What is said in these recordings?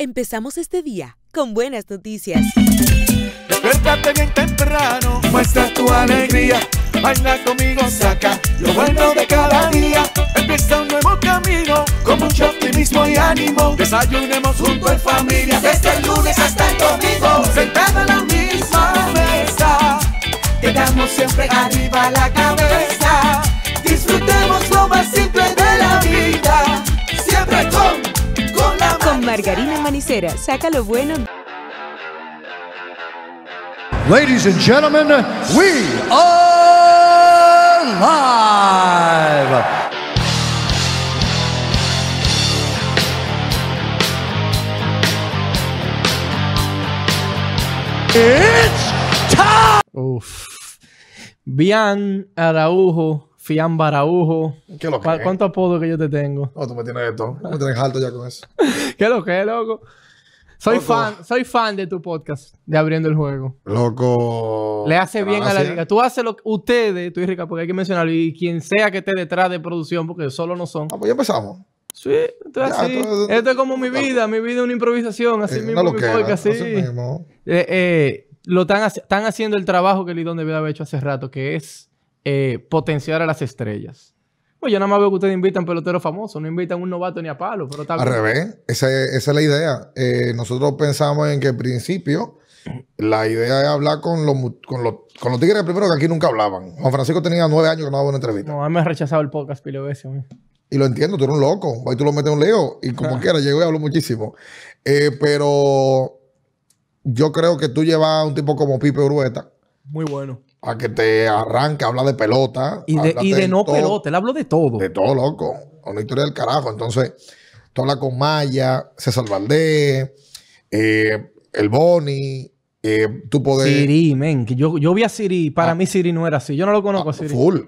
Empezamos este día con buenas noticias. Despiértate bien temprano, muestra tu alegría. Baila conmigo, saca lo bueno de cada día. Empieza un nuevo camino con mucho optimismo y ánimo. Desayunemos junto en familia desde el lunes hasta el domingo. Sentado en la misma mesa, quedamos siempre arriba la cabeza. Disfrutemos lo más simple de la vida. Siempre con, margarina manicera, saca lo bueno. Ladies and gentlemen, we are live. It's time. Uf. Bian Araujo, Fian Baraujo. ¿Qué lo que ¿Cu- es? ¿Cuántos apodos que yo te tengo? No, tú me tienes esto. Me tienes alto ya con eso. ¿Qué es lo que es, loco? Soy Loco. fan, soy fan de tu podcast, de Abriendo el Juego. Loco. Le hace bien a la liga. Tú haces lo que ustedes, tú y Rica, porque hay que mencionarlo, y quien sea que esté detrás de producción, porque solo no son. Ah, pues ya empezamos. Sí, esto es Ya, así. todo- Esto es como mi vida, mi vida es una improvisación, así Eh, mismo una mi podcast, sí. así mismo. Eh, eh, lo están haciendo el trabajo que Lidón debió haber hecho hace rato, que es eh, potenciar a las estrellas. Pues yo nada más veo que ustedes invitan peloteros famosos, no invitan un novato ni a palo, pero está Al bien. revés. Esa, es- esa es la idea. Eh, nosotros pensamos en que al principio la idea es hablar con los, con los, con los tigres primero que aquí nunca hablaban. Juan Francisco tenía nueve años que no daba una entrevista. No, a mí me ha rechazado el podcast pile veces. Y lo entiendo, tú eres un loco. Ahí tú lo metes en un lío. Y como quiera, llego y hablo muchísimo. Eh, pero yo creo que tú llevas a un tipo como Pipe Urueta Muy bueno. A que te arranque, habla de pelota. Y de, y de no todo. pelota, él habló de todo. De todo, loco. Una historia del carajo. Entonces, tú hablas con Maya, César Valdés, eh, el Boni, eh, tú podés. Siri, men, que yo, yo vi a Siri, para Ah. mí Siri no era así. Yo no lo conozco a Siri. Full.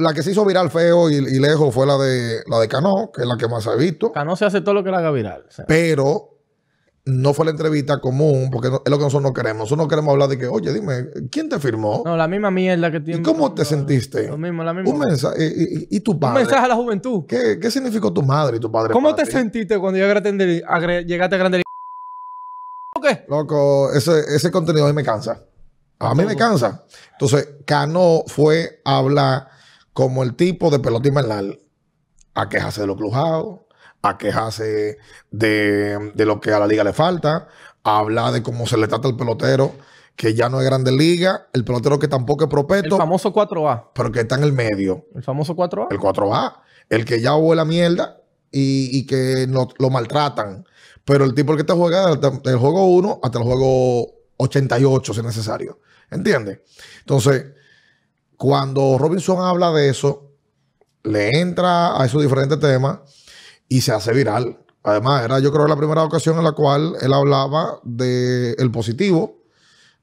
La que se hizo viral feo y, y lejos fue la de la de Cano, que es la que más he visto. Cano se hace todo lo que le haga viral. o sea. Pero no fue la entrevista común, porque no- es lo que nosotros no queremos. Nosotros no queremos hablar de que, oye, dime, ¿quién te firmó? No, la misma mierda que tiene. ¿Y cómo te sentiste? Lo mismo, la misma. Un mensaje. ¿Y, y- y tu Un padre? mensaje a la juventud. ¿Qué, qué significó tu madre y tu padre? ¿Cómo te ti? sentiste cuando llegaste a, llegaste a Grande ¿Qué? Loco, ese, ese contenido a mí me cansa. A mí me cansa. Entonces, Cano fue a hablar como el tipo de pelota invernal. A quejarse de los clujados, a quejarse de, de lo que a la liga le falta, a hablar de cómo se le trata al pelotero, que ya no es grande liga, el pelotero que tampoco es El propeto, famoso 4A. pero que está en el medio. El famoso 4A. El 4A, el que ya huele la mierda y, y que no- lo maltratan. Pero el tipo el que te juega desde el juego 1 hasta el juego 88, si es necesario. ¿Entiendes? Entonces, cuando Robinson habla de eso, le entra a esos diferentes temas y se hace viral. Además, era yo creo la primera ocasión en la cual él hablaba de el positivo.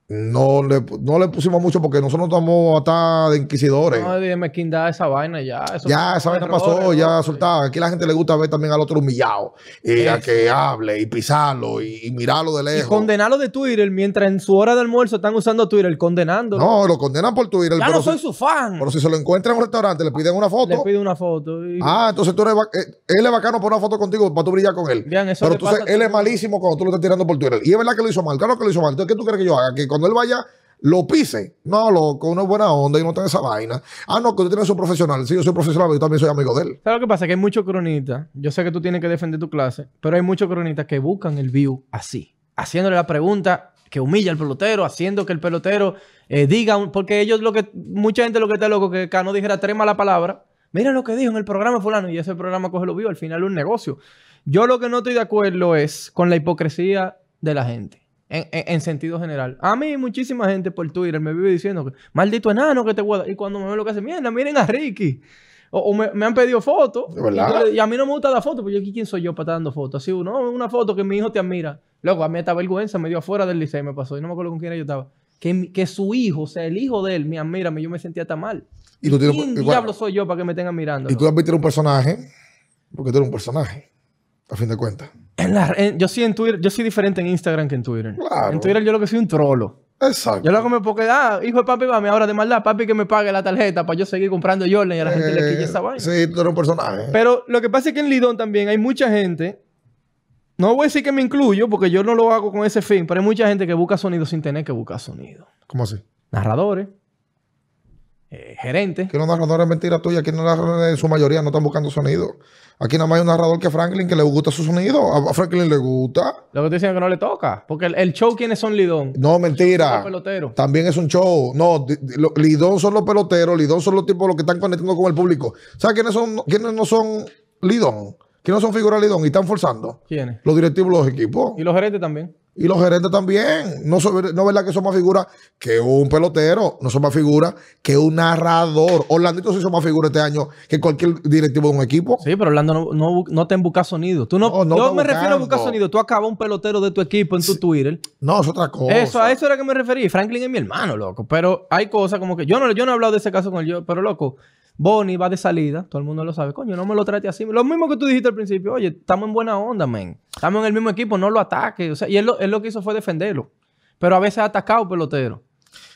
No le, no le pusimos mucho porque nosotros no estamos hasta de inquisidores. No, dime quién da esa vaina ya. Eso Ya, esa vaina errores, pasó, ya soltada. Aquí la gente le gusta ver también al otro humillado, eh, a que hable y pisarlo y, y mirarlo de Y lejos. condenarlo de Twitter mientras en su hora de almuerzo están usando Twitter, condenándolo. No, lo condenan por Twitter. ya pero, no soy si, su fan. pero si se lo encuentran en un restaurante, le piden una Le foto. pide una foto. y- Ah, entonces tú eres eh, él es bacano por una foto contigo para tú brillar con él. Bien, eso pero le pasa a él es malísimo cuando tú lo estás tirando por Twitter. Y es verdad que lo hizo mal, claro que lo hizo mal. Entonces, ¿qué tú crees que yo haga? Que cuando él vaya, lo pise. No, loco, una buena onda y no tenga esa vaina. Ah, no, que tú tienes su profesional. Sí, yo soy profesional, pero yo también soy amigo de él. ¿Sabes lo que pasa? Que hay muchos cronistas. Yo sé que tú tienes que defender tu clase, pero hay muchos cronistas que buscan el view así, haciéndole la pregunta que humilla al pelotero, haciendo que el pelotero eh, diga, porque ellos lo que, mucha gente lo que está loco que Cano dijera tres malas palabras. Mira lo que dijo en el programa fulano y ese programa coge los views, al final es un negocio. Yo lo que no estoy de acuerdo es con la hipocresía de la gente. En, en- en sentido general. A mí, muchísima gente por Twitter me vive diciendo que maldito enano que te guarda. Y cuando me ven lo que hace, mierda, miren a Ricky. O, o me, me han pedido fotos. Y, y a mí no me gusta dar fotos, porque yo, ¿quién soy yo para estar dando fotos? Así, no, una foto que mi hijo te admira. Luego, a mí esta vergüenza me dio afuera del liceo y me pasó. Y no me acuerdo con quién yo estaba. Que, que su hijo, o sea, el hijo de él, me admira, yo me sentía tan mal. Y tú tienes- ¿Quién diablo soy yo para que me tengan mirando? Y tú has visto un personaje, porque tú eres un personaje, a fin de cuentas. En la- en- yo sí en Twitter, yo soy diferente en Instagram que en Twitter. Claro. En Twitter yo lo que soy un trolo. Exacto. Yo lo que me porque, ah, hijo de papi, va, me ahora de maldad, papi que me pague la tarjeta para yo seguir comprando Jordan y a la gente le Eh, quille esa vaina. Sí, tú eres un personaje. Pero lo que pasa es que en Lidón también hay mucha gente No voy a decir que me incluyo porque yo no lo hago con ese fin, pero hay mucha gente que busca sonido sin tener que buscar sonido. ¿Cómo así? Narradores, eh, gerentes. Que los narradores es mentira tuya. Aquí los narradores en su mayoría no están buscando sonido. Aquí nada más hay un narrador que Franklin que le gusta su sonido. A Franklin le gusta. Lo que estoy diciendo es que no le toca. Porque el, el show, ¿quiénes son Lidón? No, mentira. Los. También es un show. No, lo- Lidón son los peloteros. Lidón son los tipos los que están conectando con el público. ¿Sabes quiénes son? ¿Quiénes no son Lidón? ¿Quiénes no son figuras Lidón y están forzando? ¿Quiénes? Los directivos de los equipos. Y los gerentes también. Y los gerentes también. No, no es verdad que son más figuras que un pelotero. No son más figuras que un narrador. Orlandito sí son más figuras este año que cualquier directivo de un equipo. Sí, pero Orlando no, no, no te en buscar sonido. Tú no, No, no yo me refiero a buscar sonido. Tú acabas un pelotero de tu equipo en tu Twitter. No, es otra cosa. Eso, a eso era que me referí. Franklin es mi hermano, loco. Pero hay cosas como que yo no, yo no he hablado de ese caso con él, yo, pero loco, Bonnie va de salida, todo el mundo lo sabe. Coño, no me lo trate así. Lo mismo que tú dijiste al principio, oye, estamos en buena onda, men. Estamos en el mismo equipo, no lo ataques. O sea, y él lo, él lo que hizo fue defenderlo. Pero a veces ha atacado pelotero.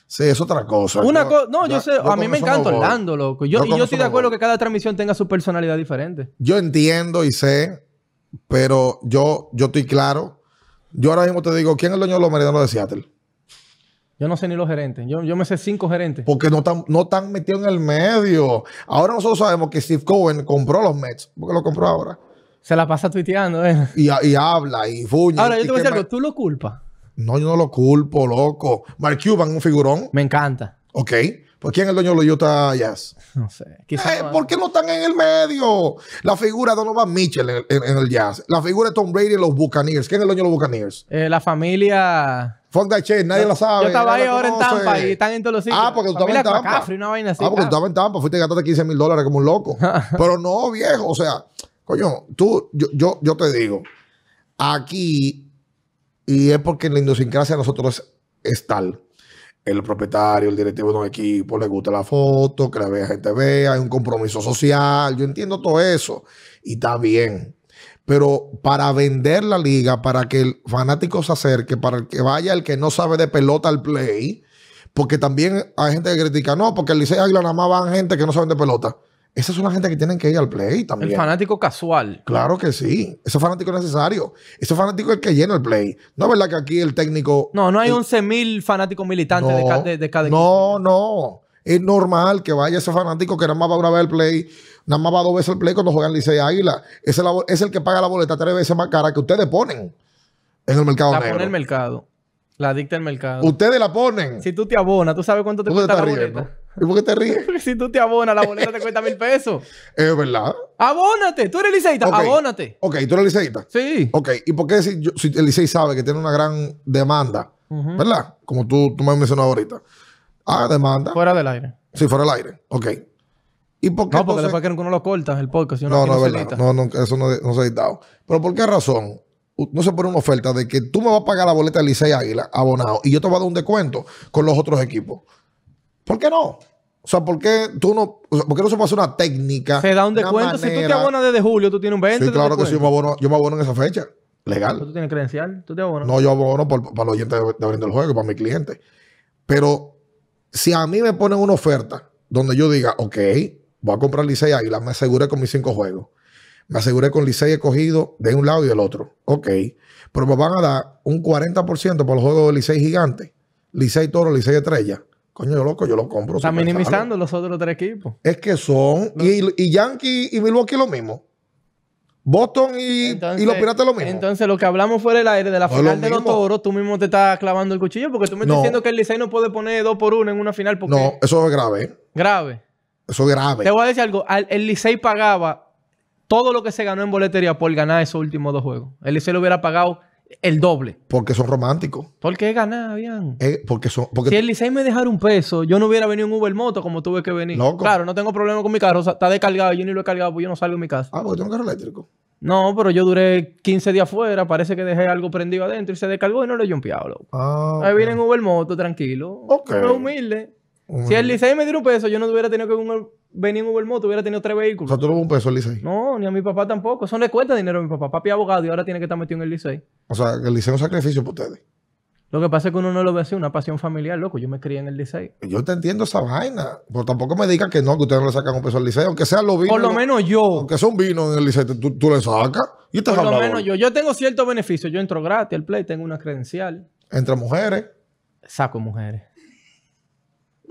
Sí, es otra cosa. Una Yo- no, yo, yo- sé, yo a mí me encanta. Orlando, loco. Yo, Yo y yo estoy de acuerdo que cada transmisión tenga su personalidad diferente. Yo entiendo y sé, pero yo, yo estoy claro. Yo ahora mismo te digo, ¿quién es el dueño de los meridianos de Seattle? Yo no sé ni los gerentes. Yo, yo me sé cinco gerentes. Porque no están no están metidos en el medio. Ahora nosotros sabemos que Steve Cohen compró los Mets. porque lo compró ahora? Se la pasa tuiteando, ¿eh? Y, y habla y fuñe. Ahora, yo te voy a decir algo. ¿Tú lo culpas? No, yo no lo culpo, loco. Mark Cuban, un figurón. Me encanta. Ok. Pues ¿quién es el dueño de los Utah Jazz? No sé. Eh, ¿Por qué no están en el medio? La figura de Donovan Mitchell en, en- en el Jazz. La figura de Tom Brady en los Buccaneers. ¿Quién es el dueño de los Buccaneers? Eh, la familia. Fuck that shit, nadie la sabe. Yo estaba ahí ahora en. Tampa y están en todos los sitios. Ah, porque tú estabas en Tampa. Una vaina así. Ah, porque tú estabas en Tampa, fuiste y gastaste 15 mil dólares como un loco. Pero no, viejo, o sea, coño, tú, yo, yo, yo te digo, aquí, y es porque la idiosincrasia de nosotros es, es tal. El propietario, el directivo de un equipo, le gusta la foto, que la vea gente vea, hay un compromiso social. Yo entiendo todo eso y está bien. Pero para vender la liga, para que el fanático se acerque, para el que vaya el que no sabe de pelota al play, porque también hay gente que critica, no, porque el Licey Águila nada más van gente que no saben de pelota. Esa es una gente que tienen que ir al play también. El fanático casual. Claro que sí. Ese fanático es necesario. Ese fanático es el que llena el play. No es verdad que aquí el técnico. No, no hay el- 11 mil fanáticos militantes de, ca- de- de cada equipo. no, no. Es normal que vaya ese fanático que nada más va una vez al play, nada más va dos veces al play cuando juegan Licey Águila. Es, bo- es el que paga la boleta tres veces más cara que ustedes ponen en el mercado La negro. pone el mercado. La dicta el mercado. Ustedes la ponen. Si tú te abonas, ¿tú sabes cuánto te ¿Por qué te cuesta la riendo? boleta? ¿Y por qué te ríes? Porque si tú te abonas, la boleta te cuesta mil pesos. Es verdad. ¡Abónate! Tú eres liceísta, Ok. abónate. Ok, tú eres liceísta. Sí. Ok, ¿y por qué si, yo- si el Licey sabe que tiene una gran demanda? ¿Verdad? Como tú, tú me mencionas ahorita. Ah, demanda. Fuera del aire. Si fuera el aire. Ok. ¿Y por qué No, porque entonces- después que uno lo corta, el podcast. No, aquí no es verdad. No, no, eso no, no se ha editado. Pero ¿por qué razón no se pone una oferta de que tú me vas a pagar la boleta del Licey Águila abonado y yo te voy a dar un descuento con los otros equipos? ¿Por qué no? O sea, ¿por qué tú no, o sea, ¿por qué no se puede hacer una técnica? Se da un descuento. Si tú te abonas desde julio, tú tienes un 20 Sí, claro que sí, yo me, abono, yo me abono en esa fecha. Legal. ¿Tú tienes credencial? ¿Tú te abonas? No, yo abono por- para los oyentes de, de abriendo el juego, para mi cliente. Pero si a mí me ponen una oferta donde yo diga, ok, voy a comprar Licey Águila, me aseguré con mis cinco juegos. Me aseguré con Licey escogido de un lado y del otro. Ok. Pero me van a dar un 40% por los juegos de Licey Gigante, Licey Toro, Licey Estrella. Coño, yo loco, yo lo compro. Está minimizando los otros tres equipos. Es que son. Y, y Yankee y Milwaukee lo mismo. Boston y, y los Piratas lo mismo. Entonces, lo que hablamos fuera del aire de la No final lo de los toros, tú mismo te estás clavando el cuchillo porque tú me estás No. diciendo que el Licey no puede poner dos por uno en una final porque no, eso es grave. grave. Eso es grave. Te voy a decir algo. Al- el Licey pagaba todo lo que se ganó en boletería por ganar esos últimos dos juegos. El Licey lo hubiera pagado el doble. Porque son románticos. ¿Por qué ganar, bien? Eh, porque son. Porque Si el Licey me dejara un peso, yo no hubiera venido en Uber Moto como tuve que venir. Loco. Claro, no tengo problema con mi carro. o sea, está descargado. Yo ni lo he cargado porque yo no salgo de mi casa. Ah, porque tengo un carro eléctrico. No, pero yo duré 15 días fuera. Parece que dejé algo prendido adentro y se descargó y no lo he jumpeado, loco. Ah. Ahí viene en Uber Moto, tranquilo. Ok. No es Si el Licey me diera un peso, yo no hubiera tenido que un- venir en Uber Moto, hubiera tenido tres O vehículos. sea, tú no un peso el Licey. No, ni a mi papá tampoco. Eso no le cuesta dinero a mi papá. Papi es abogado y ahora tiene que estar metido en el Licey. O sea, que el Licey es un sacrificio para ustedes. Lo que pasa es que uno no lo ve así, una pasión familiar, loco. Yo me crié en el Licey. Yo te entiendo esa vaina. Pero tampoco me digas que no, que ustedes no le sacan un peso al liceo. Aunque sea lo vino. Por lo menos yo. Aunque sea un vino en el liceo, tú, tú le sacas. Y te Por lo menos yo. Yo tengo ciertos beneficios. Yo entro gratis al play, tengo una credencial. Entre mujeres. Saco mujeres.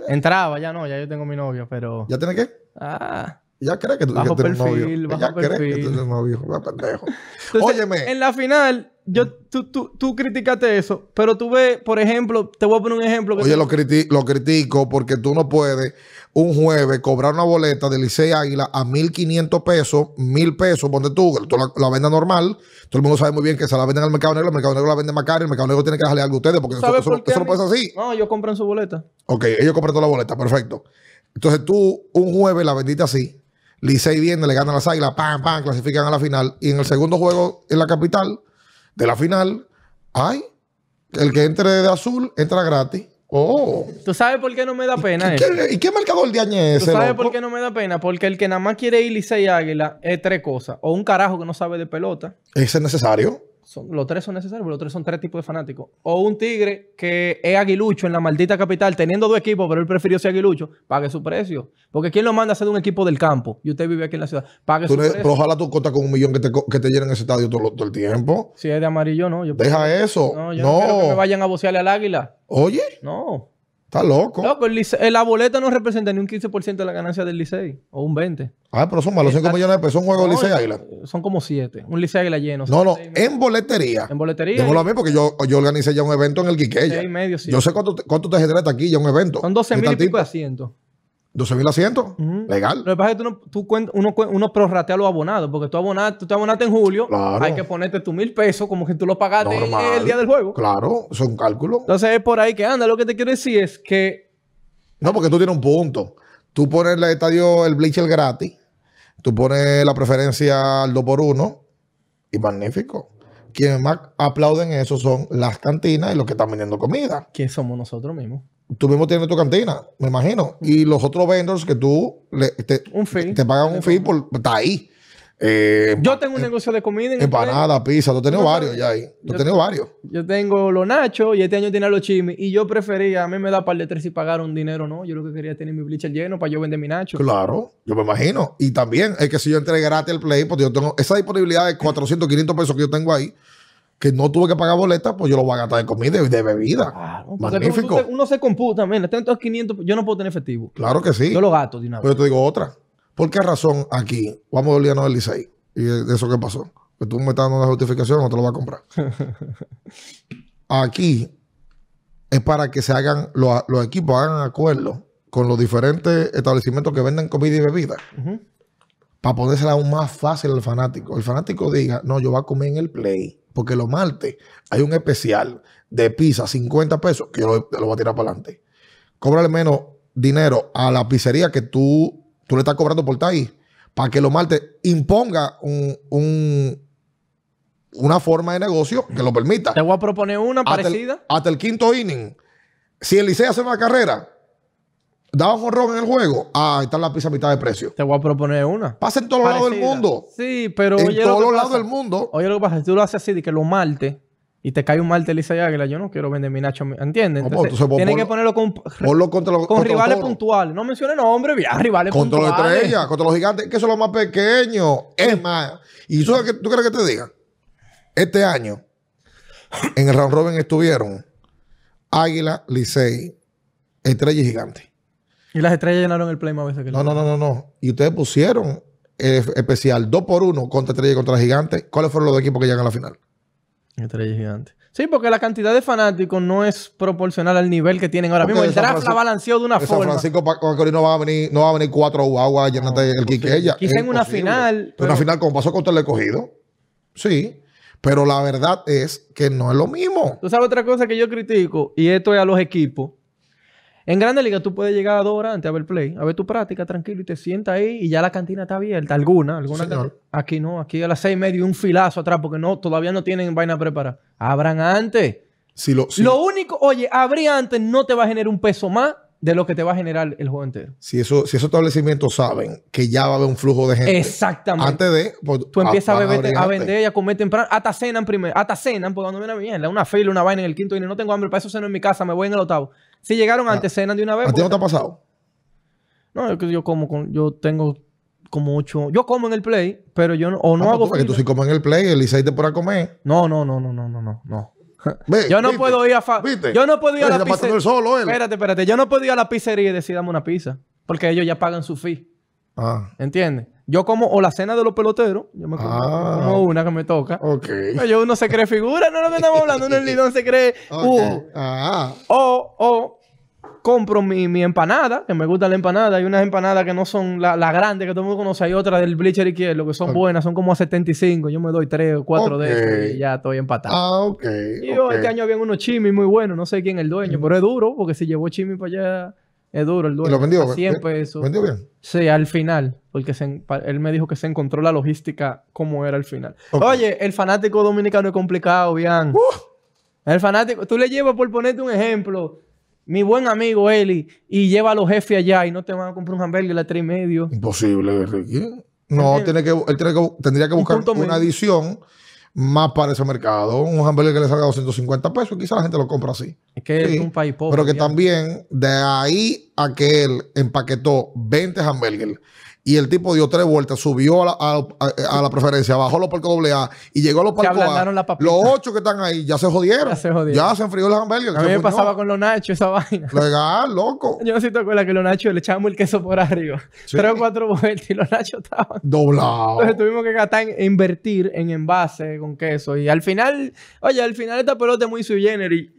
Entraba, ya no, ya yo tengo mi novio, pero. ¿Ya tienes qué? Ah. Ya cree que tú Bajo que tienes perfil, novio. bajo Ya cree que perfil. tú tienes novio. Va, pendejo. Entonces, Óyeme. En la final, yo, tú, tú, tú criticaste eso, pero tú ves, por ejemplo, te voy a poner un ejemplo. Que Oye, lo, criti- lo critico porque tú no puedes un jueves cobrar una boleta de Licey Águila a 1.500 pesos, 1.000 pesos, ponte tú, tú la, la vendas normal. Todo el mundo sabe muy bien que se la venden al mercado negro, el mercado negro la vende más cara y el mercado negro tiene que dejarle algo a ustedes porque eso, ¿Sabes eso- eso no ser así. No, ellos compran su boleta. Ok, ellos compran toda la boleta, perfecto. Entonces tú un jueves la vendiste así. Licey viene, le gana a las águilas, pam, pam, clasifican a la final. Y en el segundo juego en la capital de la final, ay, el que entre de azul entra gratis. Oh. ¿Tú sabes por qué no me da pena eso? ¿Qué- ¿Y qué marcador de año es ¿Tú sabes loco? por qué no me da pena? Porque el que nada más quiere ir Licey Águila es tres cosas. O un carajo que no sabe de pelota. Ese es necesario. Son- los tres son necesarios, porque los tres son tres tipos de fanáticos. O un tigre que es aguilucho en la maldita capital, teniendo dos equipos, pero él prefirió ser aguilucho, pague su precio. Porque ¿quién lo manda a ser un equipo del campo? Y usted vive aquí en la ciudad. Pague Tú su precio. pero ojalá tú contas con un millón que te, que te llenen ese estadio todo, todo el tiempo. Si es de amarillo, no. Yo Deja eso. No, yo No. no, quiero que me vayan a vocearle al águila. Oye, No. Está loco. Loco, el Licey- eh, la boleta no representa ni un 15% de la ganancia del Licey. O un 20%. Ah, pero son malos 5 millones de pesos. Un juego de No, Licey Águila. eh, Son como 7. Un Licey Águila lleno. No, no, en boletería. En boletería. Dímelo a mí porque yo, yo organicé ya un evento en el Quiqueya. Medio, sí. Yo sé cuánto cuánto te genera taquilla un evento. Son 12 mil ¿Qué y pico de asientos. 12 mil asientos. Legal. Lo que pasa es que tú, no, tú cuen- uno, uno prorratea los abonados, porque tú, abonaste, tú te abonaste en julio, Claro. hay que ponerte tus mil pesos como que tú lo pagaste el- día del juego. Claro, eso es un cálculo. Entonces es por ahí que anda. Lo que te quiero decir es que No, porque tú tienes un punto. Tú pones el estadio, el bleacher gratis. Tú pones la preferencia al 2 por 1 y magnífico. Quienes más aplauden eso son las cantinas y los que están vendiendo comida. ¿quién somos nosotros mismos? Tú mismo tienes tu cantina, me imagino. Y los otros vendors que tú le- te, Un fee. te pagan un fee por estar ahí. Eh, Yo tengo un negocio de comida en el empanada, pizza. Tú has tenido varios ya ahí. Tú has tenido varios. Yo tengo los nachos y este año tiene los chimis. Y yo prefería, a mí me da par de tres y pagar un dinero, ¿no? Yo lo que quería es tener mi bleacher lleno para yo vender mi nacho. Claro, yo me imagino. Y también es que si yo entregué gratis el play, pues yo tengo esa disponibilidad de 400, 500 pesos que yo tengo ahí, que no tuve que pagar boleta, pues yo lo voy a gastar de comida y de bebida. Claro, Magnífico. tú- tú- uno se computa, mira, tengo estos 500, yo no puedo tener efectivo. Claro que sí. Yo lo gasto de una Pero vez. yo te digo otra. ¿Por qué razón aquí vamos a olvidarnos del Licey? Y de, eso que pasó. Que tú me estás dando una justificación, no te lo voy a comprar. aquí es para que se hagan, los, los equipos hagan acuerdo con los diferentes establecimientos que venden comida y bebida. Para ponérsela aún más fácil al fanático. El fanático diga, no, yo voy a comer en el play. Porque los martes hay un especial de pizza, 50 pesos, que yo lo, lo voy a tirar para adelante. Cóbrale menos dinero a la pizzería que tú, tú le estás cobrando por ahí. Para que los martes imponga un, un- una forma de negocio que lo permita. Te voy a proponer una Hasta el, parecida. hasta el quinto inning. Si el Licey hace una carrera, da un jorrón en el juego, ah, está la pizza a mitad de precio. Te voy a proponer una. Pasa en todos los lados del mundo. Sí, pero en lo todos los lados del mundo. Oye, lo que pasa es que tú lo haces así, de que los martes, y te cae un martes Licey Águila, yo no quiero vender mi Nacho, ¿entiendes? No, Entonces, pues, entonces, tienes ponlo- que ponerlo con, Ponlo contra los, con contra los rivales toros. puntuales. No menciones nombres, ya, rivales Contra los puntuales. estrellas, contra los gigantes, que son los más pequeños. Es más, y tú, sabes que, tú quieres que te diga, este año en el round robin estuvieron Águila, Licey, Estrella y Gigante. Y las estrellas llenaron el play más veces que No, no, no, no, no. Y ustedes pusieron eh, especial 2 por 1 contra Estrella y contra Gigante. ¿Cuáles fueron los dos equipos que llegan a la final? Estrellas gigantes. Sí, porque la cantidad de fanáticos no es proporcional al nivel que tienen ahora Porque mismo. El draft la balanceó de una De San forma. Francisco Macorís no va a venir, no va a venir cuatro guaguas a llenarte el Quiqueya. Quizá Es en una final, En pero- Una final como pasó contra el escogido. Sí. Pero la verdad es que no es lo mismo. Tú sabes otra cosa que yo critico, y esto es a los equipos. En Grande Liga tú puedes llegar a dos horas antes a ver play, a ver tu práctica tranquilo y te sientas ahí y ya la cantina está abierta. Alguna, alguna. Aquí no, aquí a las seis y media un filazo atrás porque no, todavía no tienen vaina preparada. Abran antes. Si lo, si- Lo único, oye, abrir antes no te va a generar un peso más de lo que te va a generar el juego entero. Si, eso, si esos establecimientos saben que ya va a haber un flujo de gente. Exactamente. Antes de. pues, Tú empiezas a, a antes. vender y a comer temprano. Hasta cenan primero. Hasta cenan, porque cuando viene mierda, una fila, una vaina en el quinto y no tengo hambre, para eso ceno en mi casa, me voy en el octavo. Si llegaron antes, cenan de una vez. ¿A ti no porque- te ha pasado? No, yo como con, yo tengo como ocho. Yo como en el play, pero yo no, o no Ah, pues hago tú, que tú sí comes en el play, el Licey te podrá comer. No, no, no, no, no, no, no. Ve, Yo no ¿viste? puedo ir a fa-. Yo no puedo ir a la pizzería. solo. Espérate, espérate. Yo no puedo ir a la pizzería y decir dame una pizza. Porque ellos ya pagan su fee. Ah, ¿Entiendes? Yo como o la cena de los peloteros. Yo me como, Ah. como una que me toca. ok. Yo uno se cree figura, no es lo que estamos hablando. Uno en Lidón se cree. Uh, Ah, o, o compro mi, mi empanada, que me gusta la empanada. Hay unas empanadas que no son la, la grande que todo el mundo conoce. Hay otras del bleacher izquierdo que son buenas, son como a 75. Yo me doy 3 o 4 de esas y ya estoy empatado. ah, ok. y yo, ok. este año habían unos chimis muy buenos. No sé quién es el dueño, pero es duro porque si llevó chimi para allá, es duro el ¿Y dueño. lo vendió? A 100 ¿Ven- pesos. ¿Vendió bien? Sí, al final. Porque se él me dijo que se encontró la logística como era al final. Oye, el fanático dominicano es complicado, bien. El fanático, tú le llevas por ponerte un ejemplo, mi buen amigo Eli, y lleva a los jefes allá y no te van a comprar un hamburger a las tres y medio. Imposible, Ricky. No, tiene que, él tiene que, tendría que buscar una adición más para ese mercado. Un hamburger que le salga 250 pesos, quizás la gente lo compra así. Es que Sí, es un país pobre. Pero que ya. también de ahí a que él empaquetó 20 hamburgues y el tipo dio tres vueltas, subió a la, a, la preferencia, bajó los palcos AA y llegó a los Se palcos A. Los ocho que están ahí ya se jodieron. Ya se jodieron. Ya se enfrió el hamburger. A mí me pasaba con los nachos esa vaina. Legal, loco. Yo no sé si te acuerdas que los nachos le echábamos el queso por arriba. Sí. Tres o cuatro vueltas y los nachos estaban. Doblado. Entonces tuvimos que gastar en invertir en envase con queso. Y al final, oye, al final esta pelota es muy sui generis.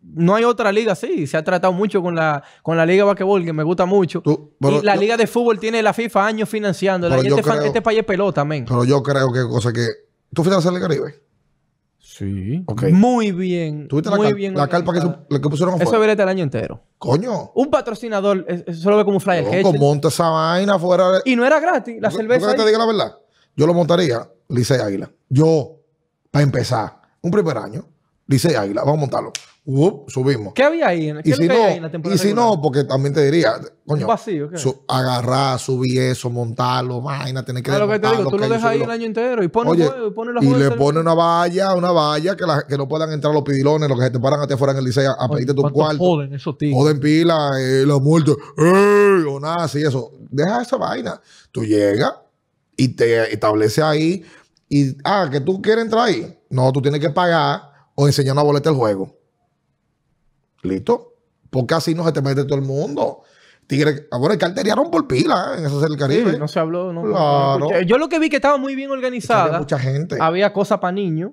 No hay otra liga así. Se ha tratado mucho con la, con la liga de basquetbol, que me gusta mucho. Tú- pero y la yo- liga de fútbol tiene la FIFA años financiándola. Pero Y yo este, creo- este país es pelota, men. Pero yo creo que cosa que. ¿Tú fuiste a hacer el Caribe? Sí. Ok. Muy bien. ¿Tuviste la, muy cal- bien la carpa que, la que pusieron Eso afuera? verete el año entero. Coño. Un patrocinador, es- eso lo ve como un flyer. Loco, monta esa vaina afuera. de- Y no era gratis. La ¿Tú- cerveza. quieres que te diga la verdad? Yo lo montaría, Licey Águila. Yo, para empezar, un primer año, Licey Águila, vamos a montarlo. Subimos. ¿Qué había ahí? ¿Qué Y si, no, ahí en la temporada y si regular? no, porque también te diría, coño, vacío, ¿qué? su- agarrar, subir eso, montarlo, vaina, tener que Ah, lo que te digo, tú lo dejas ahí el año entero y pones Oye, un juego y pones los y le de pone una valla, una valla que, la- que no puedan entrar los pidilones, los que se te paran a ti afuera en el liceo a pedirte tu ¿Cuánto cuarto. joden esos tigres? Joden pila, eh, la multa, ¡ey! o nada así, eso. Deja esa vaina. Tú llegas y te establece ahí y, ah, que tú quieres entrar ahí. No, tú tienes que pagar o enseñar una boleta del juego. ¿Listo? Porque así no se te mete todo el mundo. Tigre, ahora carteriaron por pila ¿eh? en esa serie del Sí, Caribe. no se habló. No, Claro. Yo lo que vi que estaba muy bien Había organizada. mucha gente. Había cosas para niños.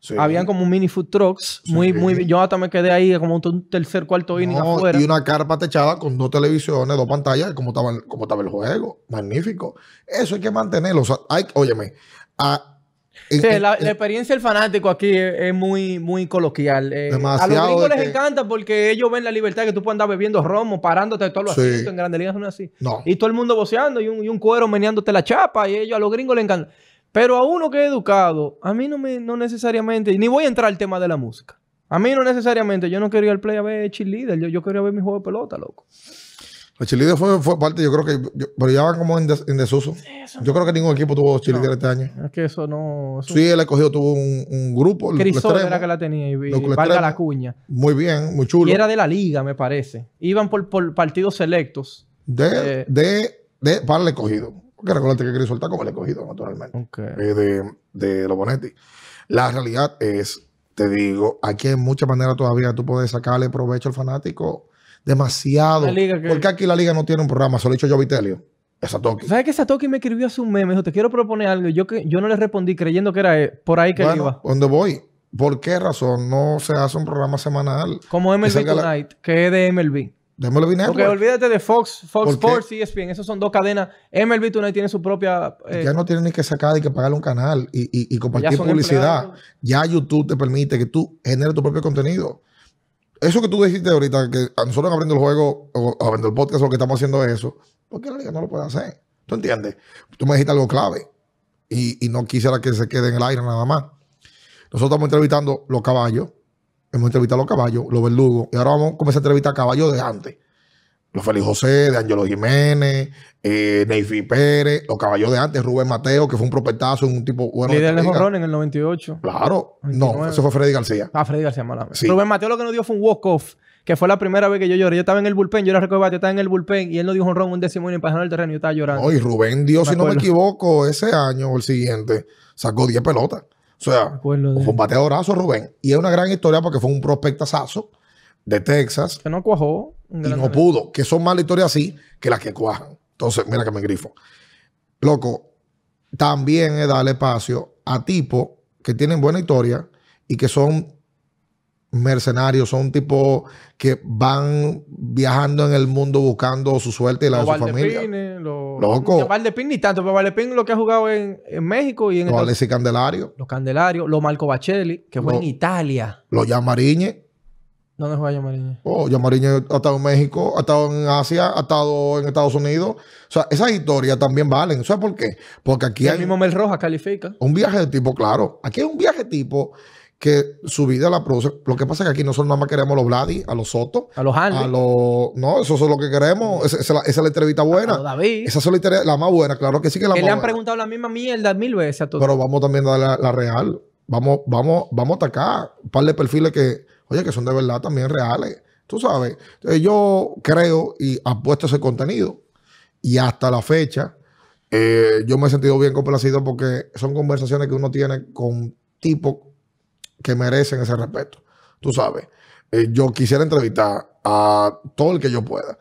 Sí. Habían como mini food trucks. Muy, Sí. muy. Yo hasta me quedé ahí como un tercer, cuarto inning No, afuera. y una carpa techada con dos televisiones, dos pantallas, como estaba, el- como estaba el juego. Magnífico. Eso hay que mantenerlo. O sea, hay, óyeme, a- Sí, en- la, en- la experiencia del fanático aquí es, es muy, muy coloquial. Eh, a los gringos les que- encanta porque ellos ven la libertad que tú puedes andar bebiendo romo, parándote de todos los Sí. asientos. En Grandes Ligas son así. No. Y todo el mundo voceando y un, y un cuero meneándote la chapa. Y ellos a los gringos les encanta. Pero a uno que es educado, a mí no me no necesariamente, ni voy a entrar al tema de la música. A mí no necesariamente, yo no quería ir al play a ver cheerleader, yo, yo quería ver mi juego de pelota, loco. El cheerleader fue, fue parte, yo creo que, yo- pero ya van como en, des- en desuso. Yo creo que ningún equipo tuvo cheerleader este año. Es que eso no... Eso Sí, el escogido tuvo un, un grupo. Crisol era que la tenía y, y Los valga la cuña. Muy bien, muy chulo. Y era de la liga, me parece. Iban por, por partidos selectos. de, eh, de, de, para el escogido. Porque recuerda que Crisol está como el escogido, naturalmente. eh, de, de los Bonetti. La realidad es, te digo, aquí hay muchas maneras todavía tú puedes sacarle provecho al fanático. Demasiado. Que- Porque aquí la liga no tiene un programa, solo he dicho yo Vitelio. Esa toque. ¿Sabes que Satoki me escribió hace un mes? Me dijo, te quiero proponer algo. Yo, que, yo no le respondí creyendo que era él, por ahí que Bueno, iba. ¿dónde voy? ¿Por qué razón no se hace un programa semanal? Como MLB la- Tonight, que es de MLB. Démosle bien Porque olvídate de Fox, Fox. Sports y E ESPN. Esas son dos cadenas. MLB Tonight tiene su propia... eh, Ya no tienes ni que sacar y que pagarle un canal y, y- y compartir publicidad. empleados. Ya YouTube te permite que tú generes tu propio contenido. Eso que tú dijiste ahorita, que a nosotros abriendo el juego o abriendo el podcast, lo que estamos haciendo es eso. ¿Por qué la liga no lo puede hacer? ¿Tú entiendes? Tú me dijiste algo clave y, y no quisiera que se quede en el aire nada más. Nosotros estamos entrevistando los caballos, hemos entrevistado a los caballos, los verdugos, y ahora vamos a comenzar a entrevistar a caballos de antes. Los Félix José, de Angelo Jiménez, eh, Neyfi Pérez, los caballos de antes, Rubén Mateo, que fue un prospectazo, un tipo bueno. de Líder de jorrón en el 98. Claro. No, 29. ese fue Freddy García. Ah, Freddy García Malame. Sí. Rubén Mateo lo que nos dio fue un walk-off, que fue la primera vez que yo lloré. Yo estaba en el bullpen, yo era récord de bate, yo estaba en el bullpen y él nos dio un ron, un décimo y en el terreno y yo estaba llorando. No, y Rubén dio, Me si no me equivoco, ese año o el siguiente, sacó 10 pelotas. O sea, fue un bateadorazo Rubén. Y es una gran historia porque fue un prospectazazo de Texas Que no cuajó. Un y no talento. pudo. Que son más historias así que las que cuajan. Entonces, mira que me grifo. Loco, también es darle espacio a tipos que tienen buena historia y que son mercenarios, son tipos que van viajando en el mundo buscando su suerte y la Los de su familia. Los... Loco. Valdepín ni tanto, pero Valdepín lo que ha jugado en, en México y en Los Alexis Candelario, los Candelarios, los Marco Bacelli, que fue en Italia. los Yamariñez. ¿Dónde juega Yamariñez? Oh, Yamariñez ha estado en México, ha estado en Asia, ha estado en Estados Unidos. O sea, esas historias también valen. ¿Sabes por qué? Porque aquí hay el mismo Mel Rojas califica. un viaje de tipo, claro. Aquí hay un viaje tipo que su vida la produce. Lo que pasa es que aquí nosotros nada más queremos a los Vladi, a los Soto, A los Hanley, a los. No, eso es lo que queremos. Esa, esa es la- esa es la entrevista a buena. David. Esa es la, historia- la más buena, claro que sí que la que más le han buena. preguntado la misma mierda mil veces a todos. Pero vamos también a la, la real. Vamos, vamos, vamos a atacar un par de perfiles que, oye, que son de verdad también reales. Tú sabes. Yo creo y apuesto ese contenido. Y hasta la fecha, eh, yo me he sentido bien complacido porque son conversaciones que uno tiene con tipos que merecen ese respeto. Tú sabes. Eh, yo quisiera entrevistar a todo el que yo pueda.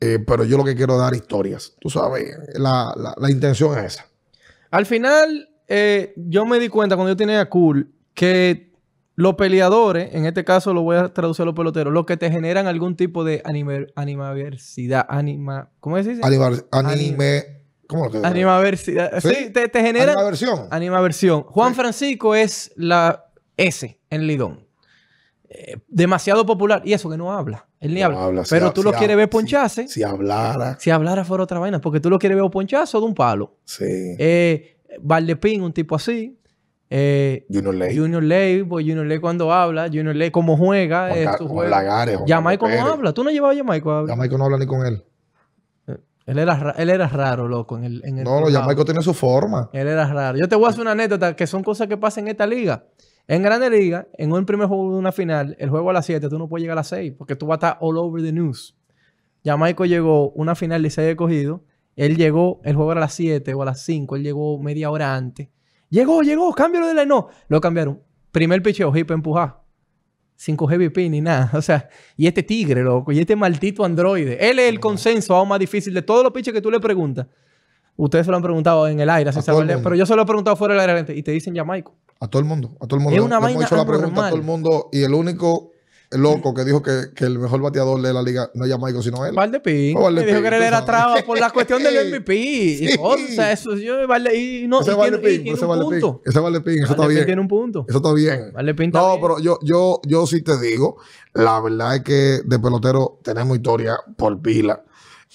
Eh, pero yo lo que quiero dar historias. Tú sabes. La, la- la intención es esa. Al final, yo me di cuenta cuando yo tenía cool que los peleadores, en este caso lo voy a traducir a los peloteros, los que te generan algún tipo de anime, animaversidad, anima, ¿cómo se dice? Anima- anime. ¿Cómo lo que Animaversidad. Sí, ¿Sí? te, te generan Animaversión. animaversión. Juan Francisco es la S en Lidón. Eh, demasiado popular. Y eso que no habla. Él ni No habla. habla, si Pero ha- tú si lo ha- quieres ver poncharse. Si hablara. Si hablara fuera otra vaina. Porque tú lo quieres ver ponchazo o de un palo. Sí. Eh, Valdepín, un tipo así. Eh, Junior Ley. Junior Ley, pues Junior Ley cuando habla, Junior Ley cómo juega, Juan Juan. Lagares. Jamaico Carlos no habla. Tú no llevabas a Jamaico a hablar. Jamaico no habla ni con él. Él era, ra- él era raro, loco. En el, en el No, cruzado. Jamaico tiene su forma. Él era raro. Yo te voy a hacer una anécdota que son cosas que pasan en esta liga. En Grande Liga, en un primer juego de una final, el juego a las 7, tú no puedes llegar a las 6 porque tú vas a estar all over the news. Jamaico llegó una final de 6 cogido. Él llegó, el juego era a las 7 o a las 5, él llegó media hora antes. Llegó, llegó, cámbialo de la no. Lo cambiaron. Primer picheo, hip empujar. Sin coger VP ni nada. O sea, y este tigre, loco, y este maldito androide. Él es el consenso aún más difícil de todos los piches que tú le preguntas. Ustedes se lo han preguntado en el aire, el pero yo se lo he preguntado fuera del aire y te dicen Jamaico. A todo el mundo. A todo el mundo. Es Le- una le vaina hecho la pregunta a todo el mundo. Y el único loco que dijo que, que el mejor bateador de la liga no es Jamaico, sino él. Valdepín. Oh, Valdepín, me dijo que él era traba por la cuestión del MVP. Y Sí. o sea, eso yo, Valde- y no, ese y vale tiene, y pin. tiene Ese vale pin. Ese vale pin. Eso está Valdepín bien. tiene un punto. Eso está bien. Valdepín está No, bien. pero yo, yo, yo sí te digo, la verdad es que de pelotero tenemos historia por pila.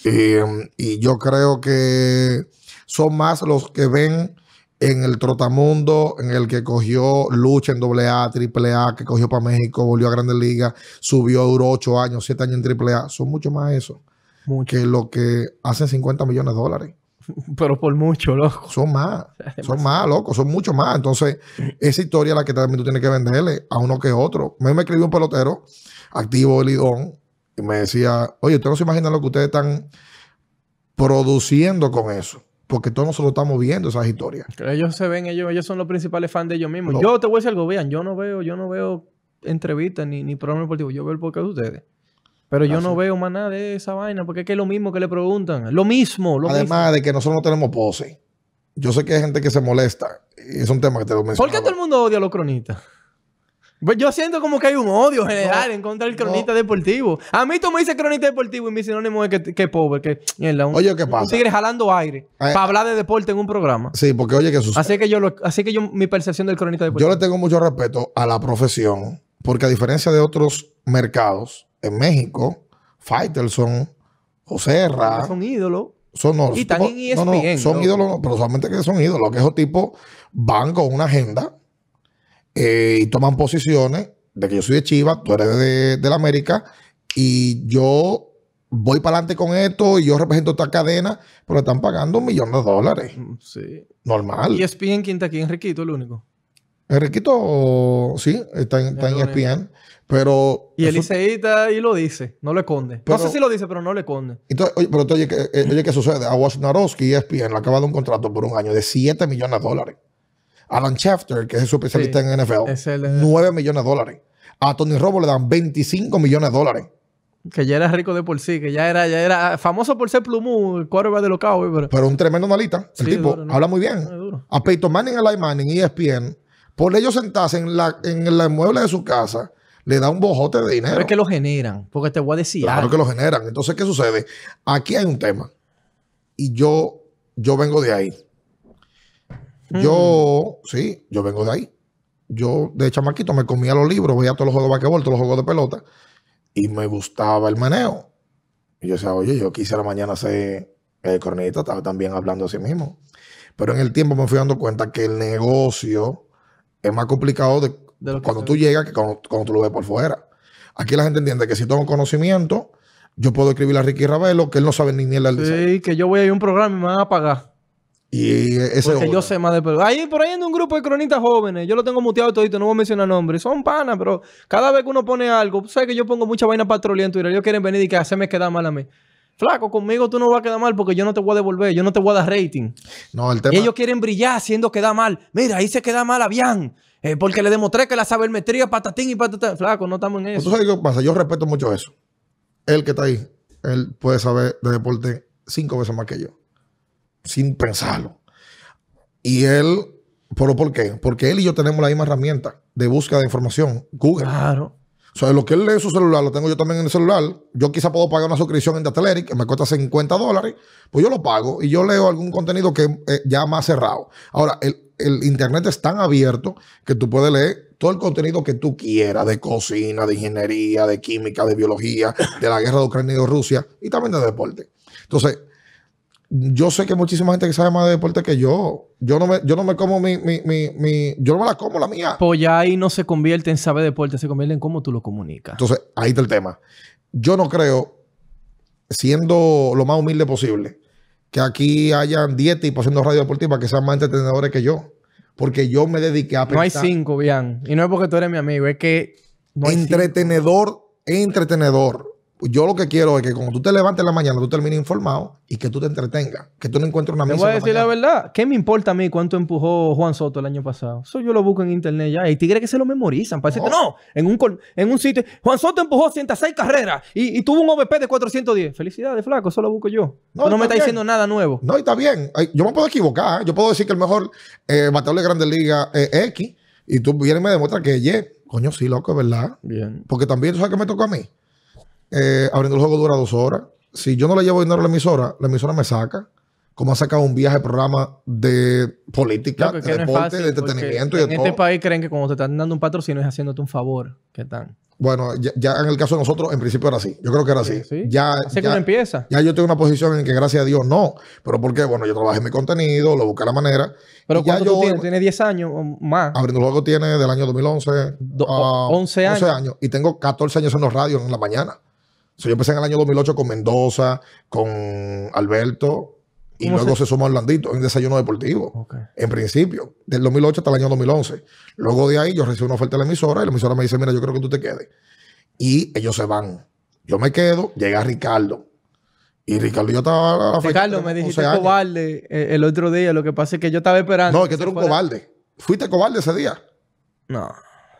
Y, y yo creo que son más los que ven en el trotamundo, en el que cogió lucha en AA, AAA, que cogió para México, volvió a Grandes Ligas, subió, duró 8 años, 7 años en AAA. Son mucho más eso Mucho. que lo que hacen 50 millones de dólares. Pero por mucho, loco. Son más. Son más, loco, son mucho más. Entonces, esa historia es la que también tú tienes que venderle a uno que otro. Me, me escribió un pelotero activo de Lidón y me decía, oye, ustedes no se imaginan lo que ustedes están produciendo con eso. Porque todos nosotros estamos viendo esas historias. Ellos se ven, ellos, ellos son los principales fans de ellos mismos. No. Yo te voy a decir algo, vean, yo no veo, yo no veo entrevistas ni, ni programas deportivos, yo veo el podcast de ustedes. Pero yo Ah, no veo más nada de esa vaina, porque es que es lo mismo que le preguntan. Lo mismo, lo mismo. Además de que nosotros no tenemos pose. Yo sé que hay gente que se molesta. Y es un tema que te lo ¿Por mencionaba. qué todo el mundo odia a los cronistas? Pues yo siento como que hay un odio general en contra del cronista deportivo. A mí tú me dices cronista deportivo y mi sinónimo es que, que pobre, que mierda, un, Oye, ¿qué un pasa? tigre jalando aire Ay, para hablar de deporte en un programa. Sí, porque oye que sucede. Así que yo lo- así que yo mi percepción del cronista Yo deportivo. le tengo mucho respeto a la profesión, porque a diferencia de otros mercados, en México, Faitelson, José Ra, son ídolos. son, no, Y están no, en E no, no, ESPN, son ídolos, pero solamente que son ídolos, que esos tipos van con una agenda eh, y toman posiciones de que yo soy de Chivas, tú eres de, de la América, y yo voy para adelante con esto y yo represento esta cadena, pero están pagando un millón de dólares. Mm, Sí. Normal. Y ESPN, ¿quién está aquí? Enriquito, el único. Enriquito, sí, está en, está en lo ESPN, pero... Y el eso- ahí lo dice, no le esconde. Pero- no sé si lo dice, pero no le esconde. Entonces, oye, pero oye, ¿qué, eh, oye, ¿qué sucede? A Wojnarowski y ESPN le acaba de un contrato por un año de 7 millones de dólares. Alan Schefter, que es su especialista Sí, en NFL, es el- 9 millones de dólares. A Tony Robo le dan 25 millones de dólares. Que ya era rico de por sí, que ya era, ya era famoso por ser plumú, el quarterback de los Cowboys, pero... Pero un tremendo analista. El Sí, tipo duro, ¿no? habla muy bien. A Peyton Manning, Eli Manning y ESPN, por ellos sentarse en, la, en el mueble de su casa, le da un bojote de dinero. Pero es que lo generan, porque te voy a decir Claro algo. que lo generan. Entonces, ¿qué sucede? Aquí hay un tema. Y yo, yo vengo de ahí. Yo, sí, yo vengo de ahí. Yo, de chamaquito, me comía los libros, veía todos los juegos de basquetbol, todos los juegos de pelota, y me gustaba el meneo. Y yo decía, oye, yo quisiera mañana ser el cronista, estaba también hablando de sí mismo. Pero en el tiempo me fui dando cuenta que el negocio es más complicado de, De lo que cuando tú llegas que cuando, cuando tú lo ves por fuera. Aquí la gente entiende que si tengo conocimiento, yo puedo escribirle a Ricky Ravelo, que él no sabe ni mierda del diseño. Sí, que yo voy a ir a un programa y me van a pagar. Y ese Porque yo sé más de pelota. Ahí por ahí anda un grupo de cronistas jóvenes. Yo lo tengo muteado todito, no voy a mencionar nombres. Son panas, pero cada vez que uno pone algo, sabes que yo pongo mucha vaina patrulera en Twitter. Ellos quieren venir y que hacerme quedar mal a mí. Flaco, conmigo tú no vas a quedar mal porque yo no te voy a devolver, yo no te voy a dar rating. No, el tema. Y ellos quieren brillar haciendo quedar mal. Mira, ahí se queda mal a Bian. eh, porque le demostré que la sabermetría patatín y patatán. Flaco, no estamos en ¿Tú eso. sabes qué pasa? Yo respeto mucho eso. Él que está ahí, él puede saber de deporte cinco veces más que yo. Sin pensarlo. Y él, ¿pero por qué? Porque él y yo tenemos la misma herramienta de búsqueda de información, Google. Claro. O sea, lo que él lee en su celular, lo tengo yo también en el celular. Yo quizá puedo pagar una suscripción en The Athletic, que me cuesta 50 dólares. Pues yo lo pago y yo leo algún contenido que eh, ya más cerrado. Ahora, el, el Internet es tan abierto que tú puedes leer todo el contenido que tú quieras, de cocina, de ingeniería, de química, de biología, de la guerra de Ucrania y de Rusia, y también de deporte. Entonces, yo sé que hay muchísima gente que sabe más de deporte que yo. Yo no me, yo no me como mi, mi, mi, mi- yo no me la como la mía. Pues ya ahí no se convierte en saber deporte, se convierte en cómo tú lo comunicas. Entonces, ahí está el tema. Yo no creo, siendo lo más humilde posible, que aquí hayan 10 tipos haciendo radio deportiva que sean más entretenedores que yo. Porque yo me dediqué a No hay pensar. cinco, bien. Y no es porque tú eres mi amigo, es que no hay cinco. entretenedor, entretenedor. Yo lo que quiero es que cuando tú te levantes en la mañana, tú termines informado y que tú te entretengas. Que tú no encuentres una Te misa voy a decir la verdad. ¿Qué me importa a mí cuánto empujó Juan Soto el año pasado? Eso yo lo busco en internet ya. Hay tigres que se lo memorizan. Para decirte, no, en un, en un sitio. Juan Soto empujó 106 carreras y, y tuvo un OVP de 410. Felicidades, flaco. Eso lo busco yo. No, no me está bien. diciendo nada nuevo. No, y está bien. Yo me puedo equivocar. ¿eh? Yo puedo decir que el mejor eh, bateador de Grandes Ligas es X. Y tú vienes y me demuestras que es Y. Coño, sí, loco, es verdad. Bien. Porque también, ¿tú sabes qué me tocó a mí? Eh, abriendo el juego dura dos horas. Si yo no le llevo dinero a la emisora, la emisora me saca. Como ha sacado un viaje programa de política, de que no deporte, fácil, de entretenimiento y de En todo. este país creen que cuando te están dando un patrocinio es haciéndote un favor. ¿Qué tal? Bueno, ya, ya en el caso de nosotros, en principio era así. Yo creo que era así. Sí. Ya, Así que ya- uno empieza. ya yo tengo una posición en que, gracias a Dios, no. Pero porque, bueno, yo trabajé mi contenido, lo busqué la manera. Pero ya ¿cuánto yo tú voy- tienes? ¿Tienes 10 años o más? Abriendo el juego tiene del año 2011 Do- a 11 años. Y tengo 14 años en los radios en la mañana. O sea, yo empecé en el año 2008 con Mendoza, con Alberto. Y ¿Cómo luego se- se, sumó Orlandito en Desayuno Deportivo. En principio, del 2008 hasta el año 2011. Luego de ahí yo recibí una oferta de la emisora y la emisora me dice, mira, yo creo que tú te quedes. Y ellos se van. Yo me quedo, llega Ricardo. Y Ricardo yo estaba a la fecha, Ricardo, me dijiste 11 años. cobarde eh, el otro día. Lo que pasa es que yo estaba esperando. No, es que tú eres un fuera- cobarde. Fuiste cobarde ese día. No.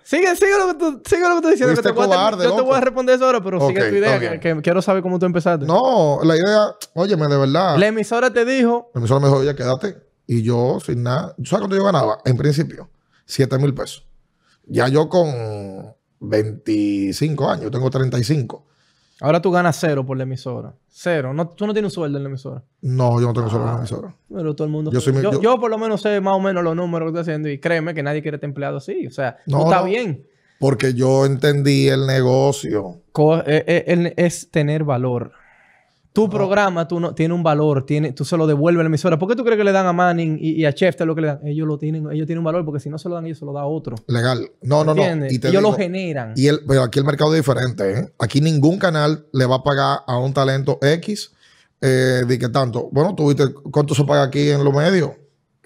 Sigue, sigue lo que tú, sigue lo que tú diciendo. que te voy a cobarde, yo te voy a responder eso ahora, pero sigue tu idea, que, que quiero saber cómo tú empezaste. No, la idea, óyeme, de verdad. La emisora te dijo, La emisora me dijo, oye, quédate. Y yo, sin nada. ¿Tú sabes cuánto yo ganaba? En principio, 7 mil pesos. Ya yo con 25 años, tengo 35. Ahora tú ganas cero por la emisora. Cero. No, tú no tienes un sueldo en la emisora. No, yo no tengo solo en la Ah. emisora. Pero todo el mundo. Yo soy mi- yo, yo- yo por lo menos sé más o menos los números que estoy haciendo y créeme que nadie quiere este empleado así. O sea, No, no, está no. bien. Porque yo entendí el negocio. Co- eh, eh, es tener valor. Tu programa tú no, tiene un valor, tiene, tú se lo devuelves a la emisora. ¿Por qué tú crees que le dan a Manning y, y a Schefter lo que le dan? Ellos lo tienen, ellos tienen un valor porque si no se lo dan ellos se lo da a otro. Legal. No, no, no. Ellos lo digo- generan. Y el, pero aquí el mercado es diferente. ¿eh? Aquí ningún canal le va a pagar a un talento X eh, de que tanto. Bueno, tú viste cuánto se paga aquí en los medios.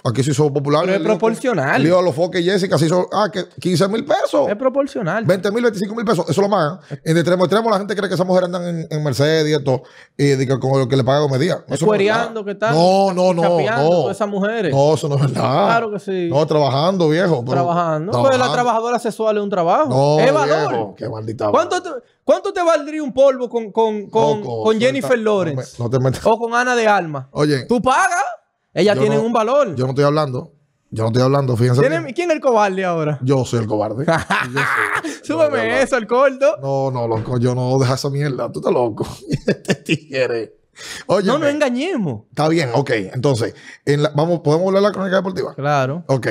Aquí se hizo popular. Pero es proporcional. lío de los foques y Jessica se hizo, ah, que 15 mil pesos. es proporcional. 20 mil, 25 mil pesos, eso lo pagan. En de extremo a extremo, la gente cree que esas mujeres andan en, en Mercedes y esto, y de que con lo que le pagan comedia. Es cuereando que están. No, no, no. No, esas mujeres. no, eso no es verdad. Claro que sí. No, trabajando, viejo. pero- trabajando. Pues la trabajadora sexual es un trabajo. No, es valor. viejo, qué maldita ¿Cuánto te, cuánto te valdría un polvo con, con, con, con Jennifer Lawrence? No, me- no te metas. o con Ana de Alma. Oye, ¿Tú pagas? Ellas Yo tienen no- un valor. yo no estoy hablando. Yo no estoy hablando, fíjense. ¿Quién, es, quién es el cobarde ahora? Yo soy el cobarde. Soy- Súbeme no, eso, el corto. No, no, loco, yo no dejo esa mierda. Tú estás loco. Este tigre. Oye, No nos engañemos. está bien, ok. Entonces, en la- vamos, ¿podemos volver a la crónica deportiva? Claro. Ok.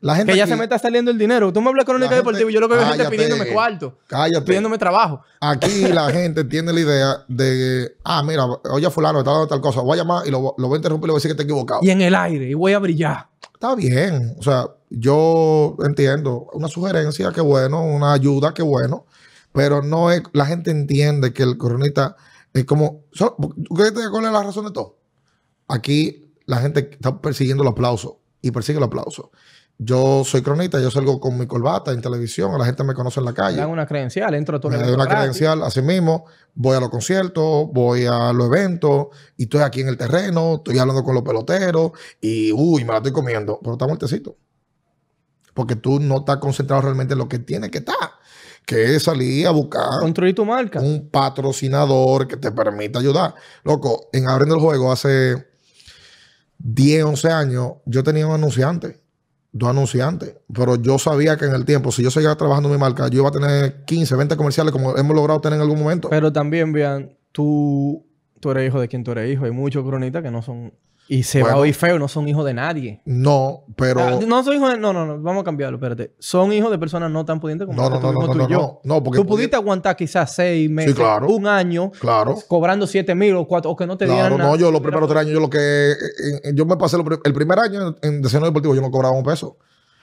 La gente Que ya aquí- se me está saliendo el dinero. Tú me hablas de crónica gente- deportiva y yo lo que veo es gente pidiéndome cuarto. Cállate. Pidiéndome trabajo. Aquí la gente tiene la idea de, ah, mira, oye, fulano, está dando tal cosa. Voy a llamar y lo, lo voy a interrumpir y le voy a decir que está equivocado. Y en el aire. Y voy a brillar. Está bien. O sea, yo entiendo una sugerencia, qué bueno, una ayuda, qué bueno. Pero no es, la gente entiende que el coronita es como, so- ¿tú crees que cuál es la razón de todo? Aquí la gente está persiguiendo el aplauso y persigue el aplauso. Yo soy cronista, yo salgo con mi corbata en televisión, la gente me conoce en la Me calle. dan una credencial. Entro a todo Me doy una gratis. credencial así mismo, voy a los conciertos, voy a los eventos y estoy aquí en el terreno, estoy hablando con los peloteros y uy, me la estoy comiendo, pero está muertecito. Porque tú no estás concentrado realmente en lo que tienes que estar, que salir a buscar Construir tu marca. un patrocinador que te permita ayudar. Loco, en abriendo el juego hace 10, 11 años, yo tenía un anunciante, dos anunciantes, pero yo sabía que en el tiempo, si yo seguía trabajando en mi marca, yo iba a tener 15, 20 comerciales como hemos logrado tener en algún momento. Pero también, vean, tú, tú eres hijo de quien tú eres hijo. Hay muchos cronistas que no son. Y se va a oír feo, no son hijos de nadie. no, pero... Ah, no son hijos de. No, no, no. Vamos a cambiarlo, espérate. Son hijos de personas no tan pudientes como No, no, que no, no, no, tú y no, yo. no, no, porque Tú pudiste aguantar quizás seis meses, claro. un año, Claro. cobrando siete mil o cuatro, o que no te Claro, nada. no, yo los primeros tres años, yo lo que... yo me pasé lo el primer año en, en diseño deportivo, yo no cobraba un peso.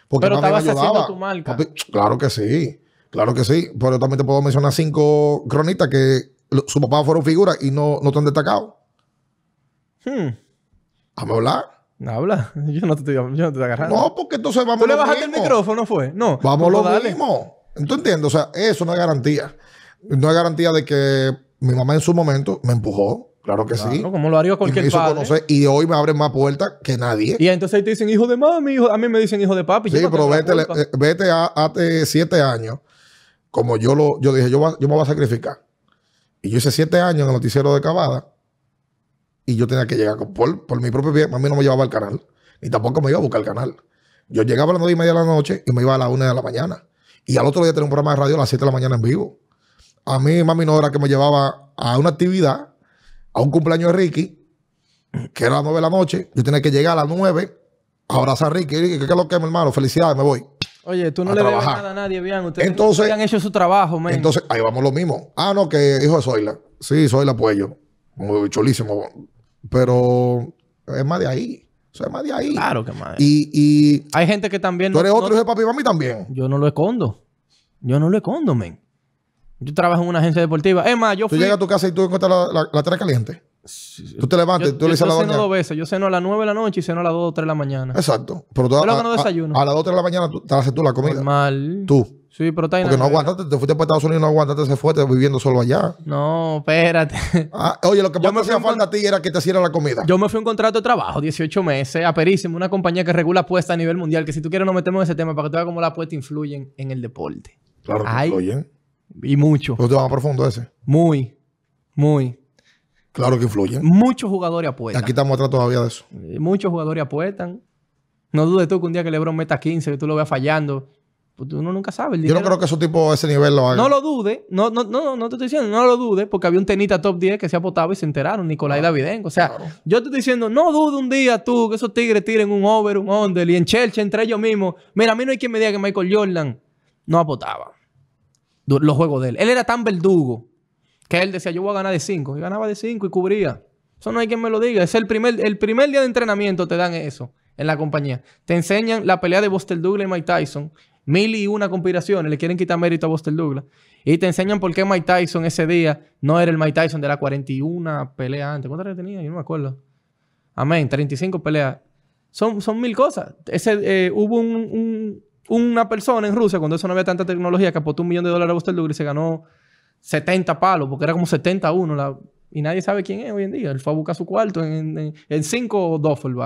Porque Pero estabas haciendo tu marca. Papi, claro que sí, claro que sí. Pero también te puedo mencionar cinco cronistas que su papá fueron figuras y no, no están destacados. Hmm. Hablar. Habla. Yo no te estoy, yo no te estoy agarrando. No, porque entonces vamos ¿Tú le bajaste el micrófono, fue? No. Vamos lo dale. mismo. ¿Tú entiendes? O sea, eso no es garantía. No es garantía de que mi mamá en su momento me empujó. Claro que sí. Claro, como lo haría Y me cualquier hizo padre. conocer. Y hoy me abren más puertas que nadie. Y entonces ahí te dicen hijo de mami, hijo, a mí me dicen hijo de papi. Sí, no pero vete, eh, vete a, hace siete años. Como yo lo, yo dije, yo, va- yo me voy a sacrificar. Y yo hice siete años en el noticiero de Cavada. Y yo tenía que llegar con- por, por mi propio pie. A mí no me llevaba al canal. Ni tampoco me iba a buscar el canal. Yo llegaba a las nueve y media de la noche y me iba a las una de la mañana. Y al otro día tenía un programa de radio a las siete de la mañana en vivo. A mí, mami no era que me llevaba a una actividad, a un cumpleaños de Ricky, que era a las nueve de la noche. Yo tenía que llegar a las nueve a abrazar a Ricky. ¿qué es lo que es, mi hermano? Felicidades, me voy. Oye, tú no le debes nada a nadie, bien. Ustedes Entonces- han hecho su trabajo, men. Entonces, ahí vamos lo mismo. Ah, no, que hijo de Zoila. Sí, Zoila Puello. Muy chulísimo. Pero es más de ahí. O sea, es más de ahí. claro que madre. Y, y Hay gente que también. tú no- eres no- otro hijo de papi y mami también. Yo no lo escondo. Yo no lo escondo, men. Yo trabajo en una agencia deportiva. Es más, yo Tú fui. llegas a tu casa y tú encuentras la, la, la tela caliente. Tú te levantas yo, tú le dices a la yo ceno doña. dos veces. Yo ceno a las 9 de la noche y ceno a las 2 o 3 de la mañana. Exacto. Pero tú a, que no a- a- a las 2 3 de la mañana tú, te haces tú la comida. Normal. Tú. Sí, pero está Porque no nevera. aguantaste, te fuiste para Estados Unidos y no aguantaste, se fue te- viviendo solo allá. No, espérate. Ah, oye, lo que más me te hacía falta a ti era que te hiciera la comida. Yo me fui a un contrato de trabajo, 18 meses, a Perísimo, una compañía que regula apuestas a nivel mundial. Que si tú quieres, nos metemos en ese tema para que tú veas cómo las apuestas influyen en el deporte. claro que Ay. influyen. Y mucho. Pero te vas a profundo ese. Muy, muy. Claro que influyen. Muchos jugadores apuestan. aquí estamos atrás todavía de eso. Eh, Muchos jugadores apuestan. No dudes tú que un día que LeBron meta 15, que tú lo veas fallando. Pues uno nunca sabe. El Yo no dinero- creo que esos tipos ese nivel lo hagan. No lo dude, no, no, no, no te estoy diciendo, no lo dude, porque había un tenista top 10 que se apotaba y se enteraron, Nicolai Davidenko. O sea, claro. yo te estoy diciendo, no dude un día tú que esos tigres tiren un over, un under, y en Chelsea entre ellos mismos. Mira, a mí no hay quien me diga que Michael Jordan no apotaba. Los juegos de él. Él era tan verdugo Que él decía, yo voy a ganar de 5. Y ganaba de 5 y cubría. Eso no hay quien me lo diga. Es el primer, el primer día de entrenamiento te dan eso en la compañía. Te enseñan la pelea de Buster Douglas y Mike Tyson. Mil y una conspiraciones. Le quieren quitar mérito a Buster Douglas. Y te enseñan por qué Mike Tyson ese día no era el Mike Tyson de la 41 pelea antes. ¿Cuántas tenía? Yo no me acuerdo. Amén. 35 peleas. Son, son mil cosas. Ese, eh, hubo un, un- una persona en Rusia, cuando eso no había tanta tecnología, que apostó un millón de dólares a Buster Douglas y se ganó 70 palos, porque era como 70 a 1. la- y nadie sabe quién es hoy en día. Él fue a buscar su cuarto en, en, en cinco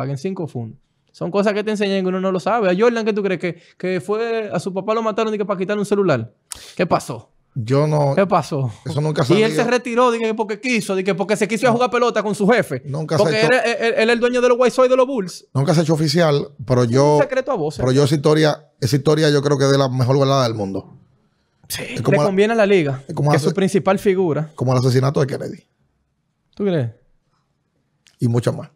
en cinco fundos. Son cosas que te enseñan que uno no lo sabe. A Jordan, ¿qué tú crees? Que, que fue a su papá lo mataron y que para quitarle un celular. ¿Qué pasó? Yo no. ¿Qué pasó? Eso nunca Y él se retiró dije, porque quiso, dije, porque se quiso ir a jugar pelota con su jefe. Nunca se porque ha hecho- él, él- él es el dueño de los White Sox y de los Bulls. Nunca se ha hecho oficial, pero yo. Un secreto a voces. Pero yo esa historia, esa historia yo creo que es de la mejor guardada del mundo. Sí, es le como- conviene a la liga. es como que es su principal figura. Como el asesinato de Kennedy. ¿Tú crees? Y muchas más.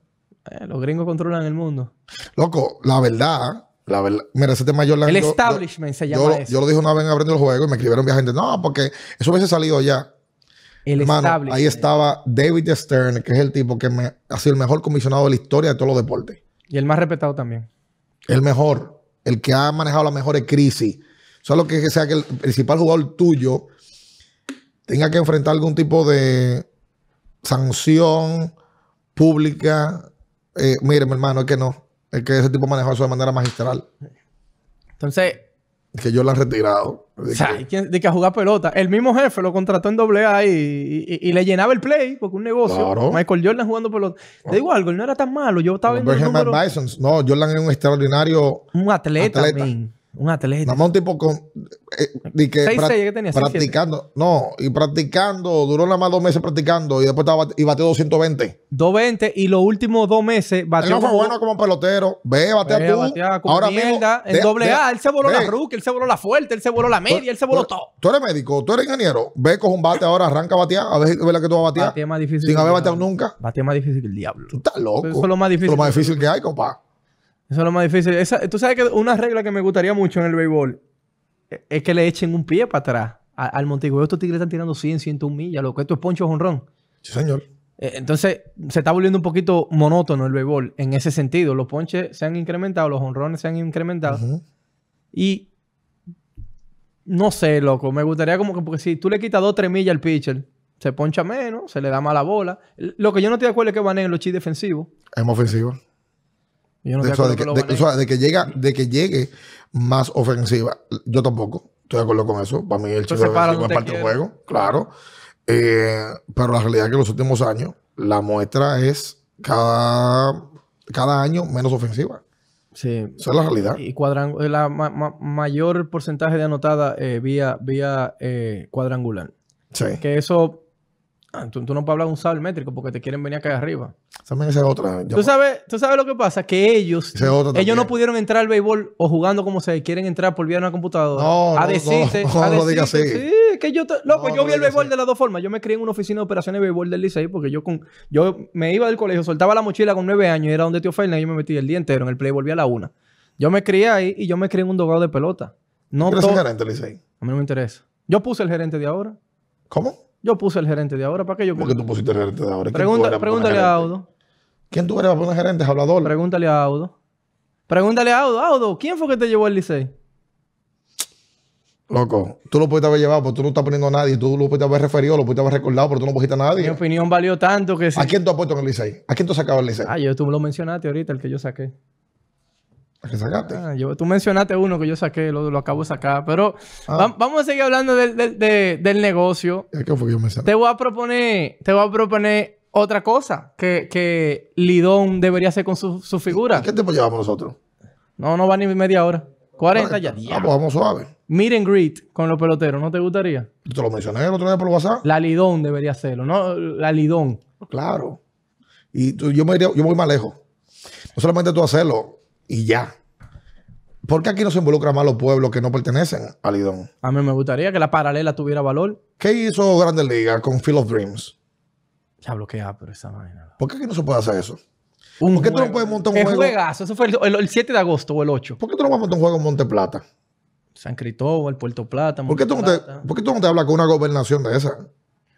Eh, los gringos controlan el mundo. Loco, la verdad, la verdad. Mira, ese tema Jordan. El yo- yo- establishment se yo, llama eso. yo lo dije una vez en abriendo el juego y me escribieron viajante. No, porque eso hubiese salido ya. El Hermano, establishment. ahí estaba David Stern, que es el tipo que me, ha sido el mejor comisionado de la historia de todos los deportes. Y el más respetado también. El mejor, el que ha manejado las mejores crisis. Solo que sea que el principal jugador tuyo tenga que enfrentar algún tipo de sanción pública. Eh, mire, mi hermano, es que no. Es que ese tipo manejó eso de manera magistral. Entonces, Que yo lo han retirado. o sea, quien- de que a jugar pelota. El mismo jefe lo contrató en doble A y, y- y le llenaba el play porque un negocio. Claro. Michael Jordan jugando pelota. Te digo algo, él no era tan malo. Yo estaba viendo. Bisons. No, Jordan es un extraordinario. Un atleta, Atleta. Un atleta. Nada más un tipo con. eh, di que Seis, pra- seis, ¿qué tenía? Seis, siete. practicando. No, y practicando. Duró nada más dos meses practicando y después estaba y batió 220. 220 y los últimos dos meses Él batió no fue como- bueno como pelotero. Ve, batea Ve, tú. batea como Ahora mierda. mismo. en de- doble de- A, él se voló ve, la rookie, él se voló la fuerte, él se voló la media, él se voló tú- todo. Tú eres médico, tú eres ingeniero. Ve, coge un bate ahora, arranca a batear. A ver si es la que tú vas a batear. Batea más difícil Sin que haber bateado nunca. Batía más difícil que el diablo. Tú estás loco. Eso es lo más difícil. Lo más difícil que hay, compa. Eso es lo más difícil. Esa- tú sabes que una regla que me gustaría mucho en el béisbol eh, es que le echen un pie para atrás al Montegüeo. Estos tigres están tirando 100, 101 millas. Lo que esto es poncho jonrón. Sí, señor. Eh, Entonces, se está volviendo un poquito monótono el béisbol en ese sentido. Los ponches se han incrementado, los honrones se han incrementado. Y no sé, loco. Me gustaría como que, porque si tú le quitas 2 3 millas al pitcher, se poncha menos, se le da mala bola. Lo que yo no estoy de acuerdo es que baneen los chips defensivos. Es más ofensiva. Yo no De, eso, de que, de- eso, de llega, de que llegue más ofensiva. Yo tampoco estoy de acuerdo con eso. Para mí el chico es parte del juego, claro. Eh, pero la realidad es que en los últimos años la muestra es cada, cada año menos ofensiva. Sí. Esa es la realidad. Y cuadran la ma- ma- mayor porcentaje de anotada eh, vía, vía eh, cuadrangular. Sí. Que eso, ah, tú, tú no puedes hablar de un sable métrico porque te quieren venir a caer arriba. También esa es otra. Yo- ¿Tú sabes, tú sabes lo que pasa, que ellos, ellos no pudieron entrar al béisbol o jugando como se quieren entrar por vía de una computadora. No, a no, decirte, no, a no lo digas decirte, así. Sí, que yo, te- loco, No, yo no vi el béisbol así. de las dos formas. Yo me crié en una oficina de operaciones de béisbol del Licey porque yo con, yo me iba del colegio, soltaba la mochila con nueve años y era donde tío Fernández y yo me metí el día entero en el play, volvía a la una. Yo me crié ahí y yo me crié en un dogado de pelota. No ¿Quieres todo- ser gerente, Licey? A mí no me interesa. Yo puse el gerente de ahora. ¿Cómo? Yo puse el gerente de ahora. ¿Para qué yo ¿Por qué tú pusiste gerente de ahora? ¿Quién tú Pregunta- eres para poner pregúntale a? Audo. ¿Quién tú eres para poner gerente? Hablador. Pregúntale a Audo. Pregúntale a Audo. Audo, ¿quién fue que te llevó al Licey? Loco, tú lo pudiste haber llevado, pero tú no estás poniendo a nadie. Tú lo pudiste haber referido, lo pudiste haber recordado, pero tú no pusiste a Mi nadie. opinión valió tanto que... si- ¿A quién tú has puesto en el Licey? ¿A quién tú has sacado el Licey? Ah, yo, tú me lo mencionaste ahorita, el que yo saqué. ¿A quién sacaste? Ah, yo- tú mencionaste uno que yo saqué, lo, lo acabo de sacar. Pero Ah. va- vamos a seguir hablando del, del- de- del negocio. ¿A qué fue que yo me? Te voy a proponer, te voy a proponer otra cosa que, que Lidón debería hacer con su, su figura. ¿Qué tiempo llevamos nosotros? No, no va ni media hora. 40 ya. Ah, pues vamos suave. Meet and greet con los peloteros, ¿no te gustaría? Yo te lo mencioné el otro día por WhatsApp. La Lidón debería hacerlo, ¿no? La Lidón. Claro. Y tú- yo, me iría- yo voy más lejos. No solamente tú hacerlo y ya. ¿Por qué aquí no se involucran más los pueblos que no pertenecen a Lidón? A mí me gustaría que la paralela tuviera valor. ¿Qué hizo Grandes Ligas con Field of Dreams? Ya bloquea, pero esa vaina. ¿Por qué aquí no se puede hacer eso? Un ¿Por qué tú no juego. puedes montar un El juego? juegazo. Eso fue el, el- el 7 de agosto o el 8. ¿Por qué tú no vas a montar un juego en Monte Plata? San Cristóbal, Puerto Plata. ¿Por qué, tú no te. ¿Por qué tú no te hablas con una gobernación de esa?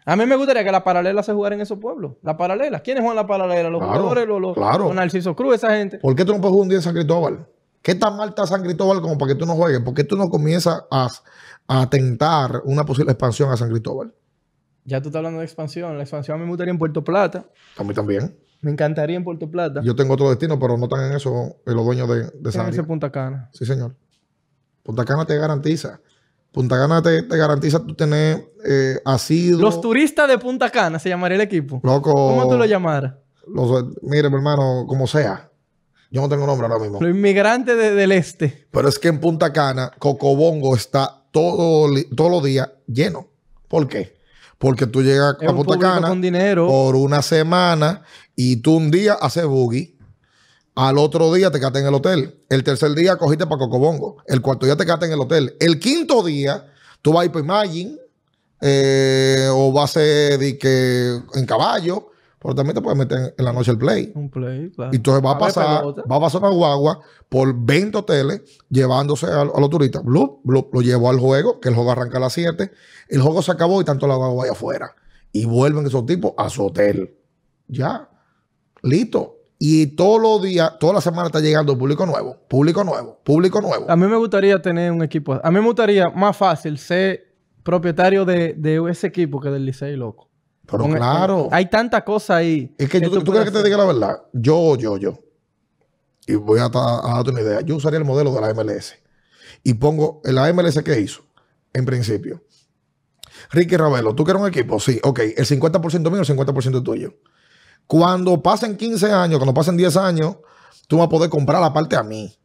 A mí me gustaría que la paralela se jugara en esos pueblos. La paralela. ¿Quiénes juegan la paralela? Los Claro, jugadores, los, los, claro. los Narciso Cruz, esa gente. ¿Por qué tú no puedes jugar un día en San Cristóbal? ¿Qué tan mal está San Cristóbal como para que tú no juegues? ¿Por qué tú no comienzas a, a tentar una posible expansión a San Cristóbal? Ya tú estás hablando de expansión. La expansión a mí me gustaría en Puerto Plata. A mí también. Me encantaría en Puerto Plata. Yo tengo otro destino, pero no están en eso los dueños de, de San ese Punta Cana. Sí, señor. Punta Cana te garantiza. Punta Cana te, te garantiza tú tener eh, asiduo. Los turistas de Punta Cana se llamaría el equipo. Loco. ¿Cómo tú lo llamaras? los- mire, mi hermano, como sea. Yo no tengo nombre ahora mismo. Los inmigrantes de- del este. Pero es que en Punta Cana, Cocobongo está todo, todos los días lleno. ¿Por qué? Porque tú llegas Es a un Punta Cana con dinero. por una semana y tú un día haces boogie. Al otro día te quedaste en el hotel. El tercer día cogiste para Cocobongo. El cuarto día te quedaste en el hotel. El quinto día tú vas a ir para Imagine eh, o vas a ser de que, en caballo. Pero también te puedes meter en, la noche el play. Un play, claro. Y entonces va a pasar, va a pasar una guagua por 20 hoteles llevándose a, a los turistas. Blup, blup, lo llevó al juego, que el juego arranca a las 7. El juego se acabó y tanto la guagua allá afuera. Y vuelven esos tipos a su hotel. Ya. Listo. Y todos los días, toda la semana está llegando público nuevo, público nuevo, público nuevo. A mí me gustaría tener un equipo. A mí me gustaría más fácil ser propietario de, de ese equipo que del Licey, loco. Pero Con- claro. Hay tanta cosa ahí. Es que, tú, tú quieres que te diga la verdad. Yo, yo, yo. Y voy a, darte una idea. Yo usaría el modelo de la MLS. Y pongo la MLS que hizo, en principio. Ricky Ravelo, ¿tú quieres un equipo? Sí, ok. El 50% mío, el 50% tuyo. Cuando pasen 15 años, cuando pasen 10 años, tú vas a poder comprar la parte a mí.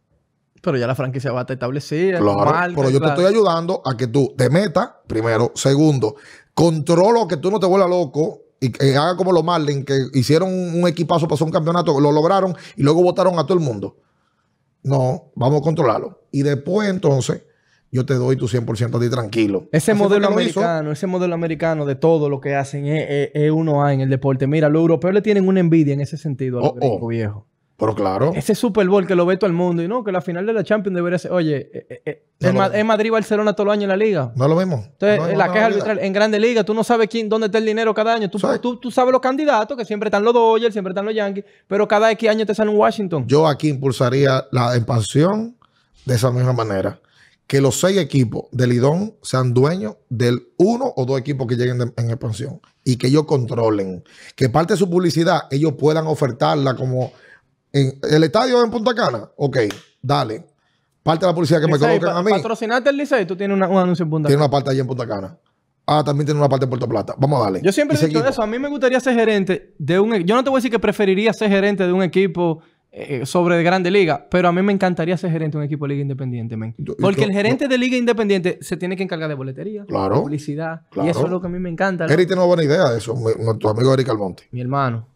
Pero ya la franquicia va a estar establecida. Claro, marca, pero yo claro. te estoy ayudando a que tú te metas, primero. Segundo, controlo que tú no te vuelvas loco y que haga como los Marlins, que hicieron un equipazo, pasó un campeonato, lo lograron y luego votaron a todo el mundo. No, vamos a controlarlo. Y después, entonces, yo te doy tu 100% a ti tranquilo. Ese Así modelo hizo. americano, ese modelo americano de todo lo que hacen es, es- es uno A en el deporte. Mira, los europeos le tienen una envidia en ese sentido a los Oh, oh. gringos viejos. Pero claro, Ese Super Bowl que lo ve todo el mundo y no, que la final de la Champions debería ser. Oye, eh, eh, eh, No es, Madrid-Barcelona todos los años en la liga. no lo mismo. Entonces, No la no queja es arbitral en Grande Liga, tú no sabes quién, dónde está el dinero cada año. Tú, tú sabes los candidatos, que siempre están los Dodgers, siempre están los Yankees, pero cada X año te sale un Washington. Yo aquí impulsaría la expansión de esa misma manera. Que los seis equipos del Lidón sean dueños del uno o dos equipos que lleguen de- en expansión y que ellos controlen. Que parte de su publicidad ellos puedan ofertarla como en el estadio en Punta Cana. Ok, dale. Parte de la publicidad que me Licey, pa- a mí Patrocinarte el Licey, tú tienes una- un anuncio en Punta tiene Cana. una parte allí en Punta Cana. Ah, también tiene una parte en Puerto Plata. Vamos a darle. Yo siempre he dicho eso. A mí me gustaría ser gerente de un... e- Yo no te voy a decir que preferiría ser gerente de un equipo eh, sobre Grande Liga, pero a mí me encantaría ser gerente de un equipo de Liga Independiente, men. Porque el gerente de Liga Independiente se tiene que encargar de boletería, Claro, de publicidad. claro. Y eso es lo que a mí me encanta. Eric tiene una buena idea de eso. mi- Nuestro amigo Eric Almonte. Mi hermano.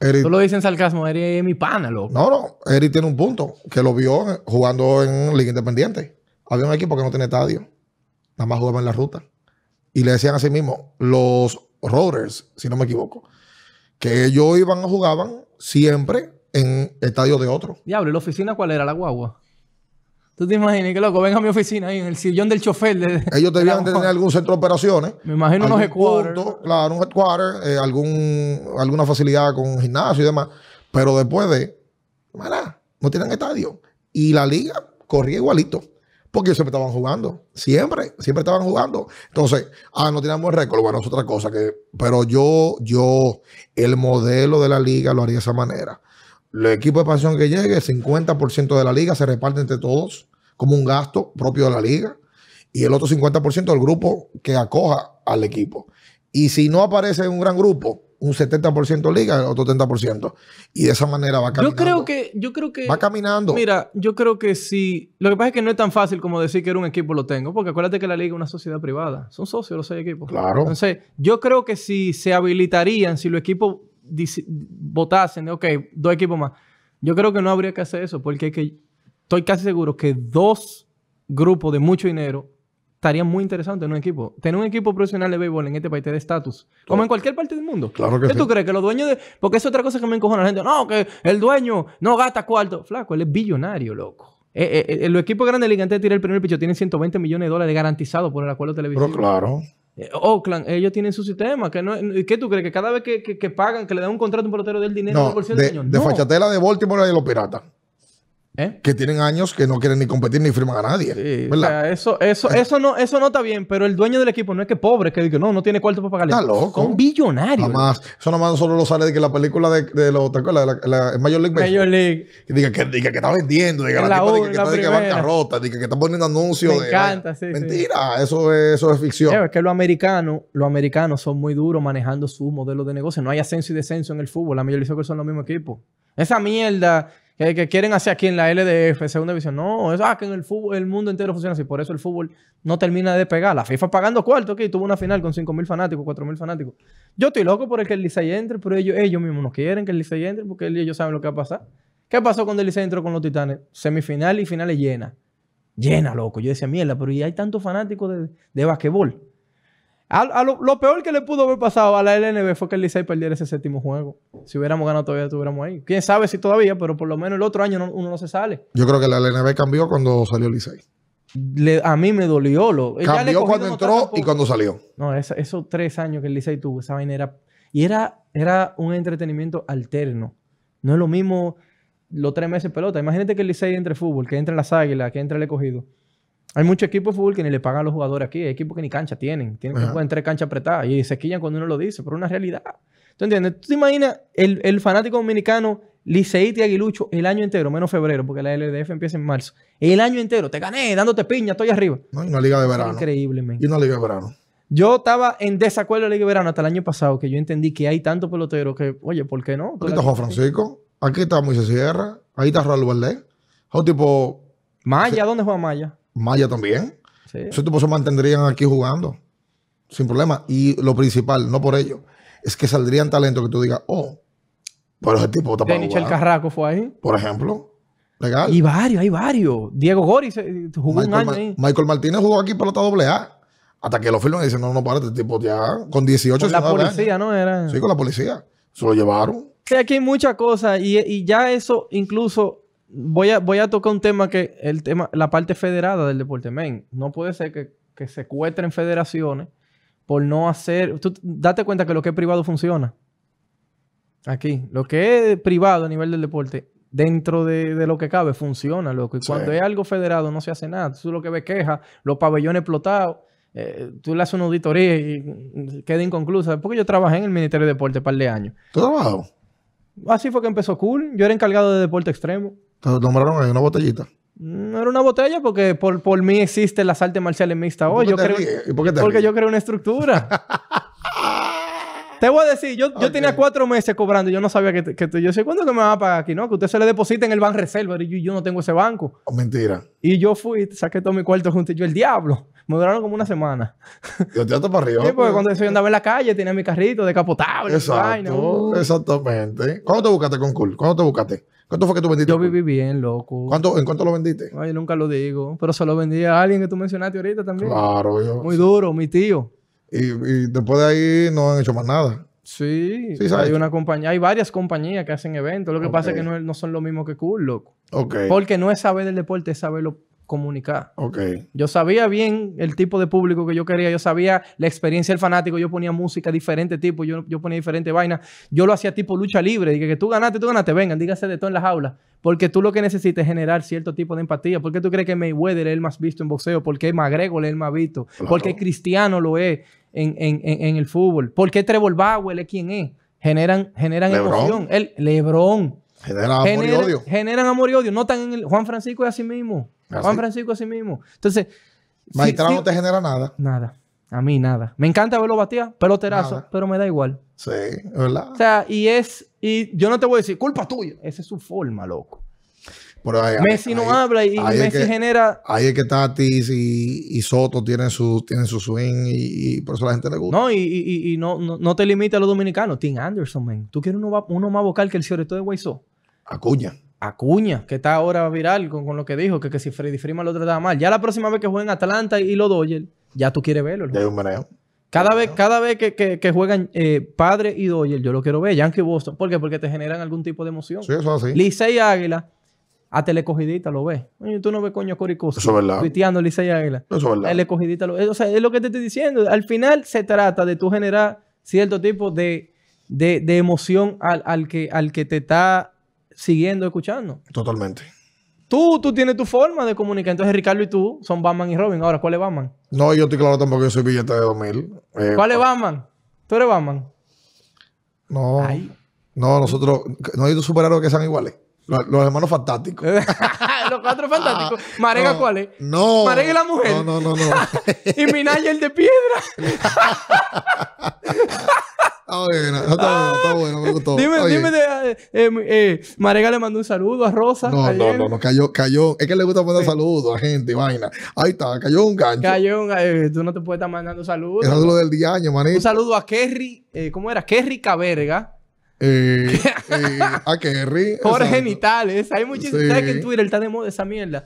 Eric, Tú lo dices en sarcasmo, Eric es mi pana, loco. No, no. Eric tiene un punto. Que lo vio jugando en Liga Independiente. Había un equipo que no tenía estadio. Nada más jugaba en la ruta. Y le decían así mismo, los Roaders, si no me equivoco, que ellos iban o jugaban siempre en estadio de otro. Diablo, ¿y la oficina cuál era? La guagua. ¿Tú te imaginas que loco? Venga a mi oficina ahí en el sillón del chofer. de- Ellos debían de tener algún centro de operaciones. Me imagino unos headquarters. punto, Claro, un headquarter, eh, algún, alguna facilidad con gimnasio y demás. Pero después de, maná, no tienen estadio. Y la liga corría igualito. Porque siempre estaban jugando. Siempre, siempre estaban jugando. Entonces, ah, no teníamos el récord. Bueno, es otra cosa. que Pero yo, yo, el modelo de la liga lo haría de esa manera. El equipo de expansión que llegue, el 50% de la liga se reparte entre todos como un gasto propio de la liga y el otro 50% del grupo que acoja al equipo. Y si no aparece un gran grupo, un 70% liga, el otro 30%. Y de esa manera va Yo caminando. creo que... Yo creo que... Va caminando. Mira, yo creo que sí. Lo que pasa es que no es tan fácil como decir que era un equipo lo tengo, porque acuérdate que la liga es una sociedad privada. Son socios los seis equipos. Claro. Entonces, yo creo que si se habilitarían, si los equipos votasen, ok, dos equipos más, yo creo que no habría que hacer eso, porque hay que, estoy casi seguro que dos grupos de mucho dinero estarían muy interesantes en un equipo. Tener un equipo profesional de béisbol en este país te da estatus, como en cualquier parte del mundo. Claro que ¿Qué sí. tú crees? Que los dueños de... Porque es otra cosa que me encojona la gente. No, que el dueño no gasta cuarto. Flaco, él es billonario, loco. Eh, eh, eh, los equipos grandes de liga antes de tirar el primer picho tienen 120 millones de dólares garantizados por el acuerdo Pero televisivo. claro. Eh, Oakland, ellos tienen su sistema. Que no, ¿Qué tú crees? Que cada vez que, que- que pagan, que le dan un contrato a un pelotero del dinero No, del bolsillo de, señor? de No. fachatela de Baltimore y de los piratas. ¿Eh? Que tienen años que no quieren ni competir ni firman a nadie. Sí, o ¿Verdad? sea, eso, eso, eso, no, eso no está bien, pero el dueño del equipo no es que pobre, que diga, no, no tiene cuarto para pagarle. Está loco. Son billonarios. Jamás. Eso nada más solo lo sale de que la película de, de los, ¿te acuerdas? La, la- Major League Baseball. Major League. Que diga que, diga que está vendiendo, diga la, la tipa diga que la está de que bancarrota, diga que está poniendo anuncios. Me de- encanta, sí, sí. Mentira, Eso, es, eso es ficción. Eh, es que los americanos, los americanos son muy duros manejando su modelo de negocio. No hay ascenso y descenso en el fútbol. La mayoría de son los mismos equipos. Esa mierda que, quieren hacer aquí en la LDF, segunda división. No, es ah, que en el fútbol, el mundo entero funciona así. Por eso el fútbol no termina de pegar. La FIFA pagando cuarto, aquí tuvo una final con 5.000 fanáticos, 4.000 fanáticos. Yo estoy loco por el que el Licey entre, pero ellos, ellos mismos no quieren que el Licey entre porque ellos saben lo que va a pasar. ¿Qué pasó cuando el Licey entró con los Titanes? Semifinal y finales llenas. Llena, loco. Yo decía, mierda, pero ¿y hay tantos fanáticos de, de basquetbol? A, a lo, lo peor que le pudo haber pasado a la LNB fue que el Licey perdiera ese séptimo juego. Si hubiéramos ganado todavía estuviéramos ahí. Quién sabe si todavía, pero por lo menos el otro año no- uno no se sale. Yo creo que la LNB cambió cuando salió Licey. Le- a mí me dolió. Lo, Cambió cuando entró y cuando salió. No, esa- esos tres años que el Licey tuvo, esa vaina era... Y era, era un entretenimiento alterno. No es lo mismo los tres meses pelota. Imagínate que el Licey entre fútbol, que entre las águilas, que entre el escogido. Hay muchos equipos de fútbol que ni le pagan a los jugadores aquí. Hay equipos que ni cancha tienen. Tienen que Ajá. jugar en tres canchas apretadas. Y se quillan cuando uno lo dice. Pero es una realidad. ¿Tú entiendes? ¿Tú te imaginas el, el fanático dominicano, Liceíta y Aguilucho, el año entero, menos febrero, porque la LDF empieza en marzo. El año entero. Te gané, dándote piña, estoy arriba. ¿no? Y una liga de verano. Increíble, men. Y una liga de verano. Yo estaba en desacuerdo de la Liga de Verano hasta el año pasado, que yo entendí que hay tanto pelotero que, oye, ¿por qué no? Aquí está Juan Francisco. Aquí está Moisés Sierra. Ahí está Raúl Valdés. Esos tipos, Maya, ¿dónde juega Maya? Maya también. Sí. Esos tipos se mantendrían aquí jugando. Sin problema. Y lo principal, no por ello, es que saldrían talentos que tú digas, oh, pero ese tipo está para jugar. Carraco fue ahí. Por ejemplo. Legal. Y varios, hay varios. Diego Gori se- jugó un año Ma- ahí. Michael Martínez jugó aquí pelota doble A. Hasta que lo firman y dicen, no, no, para este tipo ya con 18, Con la 19 policía, años. ¿no? Era... Sí, con la policía. Se lo llevaron. Sí, aquí hay muchas cosas y, y ya eso incluso voy a, voy a tocar un tema que el tema, la parte federada del deporte, men, no puede ser que, que secuestren federaciones por no hacer, tú date cuenta que lo que es privado funciona. Aquí, lo que es privado a nivel del deporte, dentro de, de lo que cabe, funciona, loco. Y Sí. cuando es algo federado no se hace nada. Tú lo que ves quejas, los pabellones explotados, eh, tú le haces una auditoría y queda inconclusa. Porque yo trabajé en el Ministerio de Deporte un par de años. ¿Tú trabajado? Así fue que empezó cool. Yo era encargado de deporte extremo. Nombraron ahí una botellita. No era una botella porque por, por mí existe las artes marciales mixtas hoy. ¿Y Yo por qué te creo, por qué te porque ríes? yo creo una estructura. Te voy a decir, yo, yo tenía cuatro meses cobrando y yo no sabía que, que tú- yo sé cuándo que me van a pagar aquí, ¿no? Que usted se le deposita en el Bank Reserva y yo, yo no tengo ese banco. Oh, mentira. Y yo fui, saqué todo mi cuarto junto y yo, el diablo. Me duraron como una semana. Yo te para arriba. Sí, porque cuando yo andaba en la calle tenía mi carrito descapotable. mi vaina, Exacto. uh. Exactamente. ¿Cuándo te buscaste con Cool? ¿Cuándo te buscaste? ¿Cuánto fue que tú vendiste? Yo viví bien, loco. ¿Cuánto, ¿En cuánto lo vendiste? Ay, nunca lo digo. Pero se lo vendí a alguien que tú mencionaste ahorita también. Claro, yo. Muy duro, mi tío. Y, y después de ahí no han hecho más nada. Sí, Sí, ¿sabes? hay una compañía, hay varias compañías que hacen eventos. Lo que pasa es que no, son lo mismo que cool, loco. Ok. Porque no es saber del deporte, es saberlo comunicar. Ok. Yo sabía bien el tipo de público que yo quería, yo sabía la experiencia del fanático, yo ponía música diferente tipo, yo, yo ponía diferente vaina. Yo lo hacía tipo lucha libre, dije que tú ganaste, tú ganaste, vengan, dígase de todo en las aulas. Porque tú lo que necesitas es generar cierto tipo de empatía. ¿Por qué tú crees que Mayweather es el más visto en boxeo? ¿Por qué McGregor es el más visto? Claro. ¿Por qué Cristiano lo es en, en- en- en el fútbol? ¿Por qué Trevor Bauer es quien es? Generan, generan Lebron. emoción. El Lebron. Genera amor y odio. Generan amor y odio. No están en el... Juan Francisco es así mismo. ¿Ah, Juan sí? Francisco así mismo. Entonces... sí- sí- no te genera nada. Nada. A mí nada. Me encanta verlo batear, peloterazo, Nada. pero me da igual. Sí, ¿verdad? O sea, y es... Y yo no te voy a decir, culpa tuya. Esa es su forma, loco. Pero ahí- Messi no ahí- habla y, es Messi que- genera... Ahí es que Tatis y, y Soto tienen su, tienen su swing y, y por eso a la gente le gusta. No, y, y- no, no, no te limita a los dominicanos. Tim Anderson, man. ¿Tú quieres uno, más vocal que el Cioreto de Guaysó? Acuña. Acuña, que está ahora viral con, con lo que dijo, que, que si Freddy Freeman lo trataba mal. Ya la próxima vez que jueguen Atlanta y, los Dodgers, ya tú quieres verlo. Ya hay un meneo. Cada vez, cada vez que, que- que juegan eh, Padre y Dodgers, yo lo quiero ver. Yankee Boston. ¿Por qué? Porque te generan algún tipo de emoción. Sí, eso es así. Licey y Águila. Hasta el escogidita lo ve. Oye, tú no ves coño Coricoso. Eso es verdad. Tuiteando Licey Águila. Eso es verdad. Lo. O sea, es lo que te estoy diciendo. Al final se trata de tú generar cierto tipo de, de, de emoción al, al que, al que te está siguiendo, escuchando. Totalmente. Tú, tú tienes tu forma de comunicar. Entonces Ricardo y tú son Batman y Robin. Ahora, ¿cuál es Batman? No, yo estoy claro tampoco que yo soy billete de 2000. Eh, ¿Cuál es Batman? ¿Tú eres Batman? No. Ay. No, nosotros. No hay dos superhéroes que sean iguales. Los, los hermanos fantásticos. Los cuatro fantásticos. Marega, Ah, No, ¿cuál es? No. Marega y la mujer. No, no, no, no. y Minaya el de piedra. Está bueno, está bueno, está bueno, me gustó. dime, dime de. eh, eh, Marega le mandó un saludo a Rosa. No, no, ayer. no, no, cayó, cayó. Es que le gusta poner saludos a gente y vaina. Ahí está, cayó un gancho. Cayó un- eh, tú no te puedes estar mandando saludos. Es lo del día año, Un manito. saludo a Kerry. eh, ¿Cómo era? Kerry Caberga. Eh, a Kerry. Jorge. Genitales. Hay muchísimos. Sí. ¿Sabes que en Twitter está de moda esa mierda?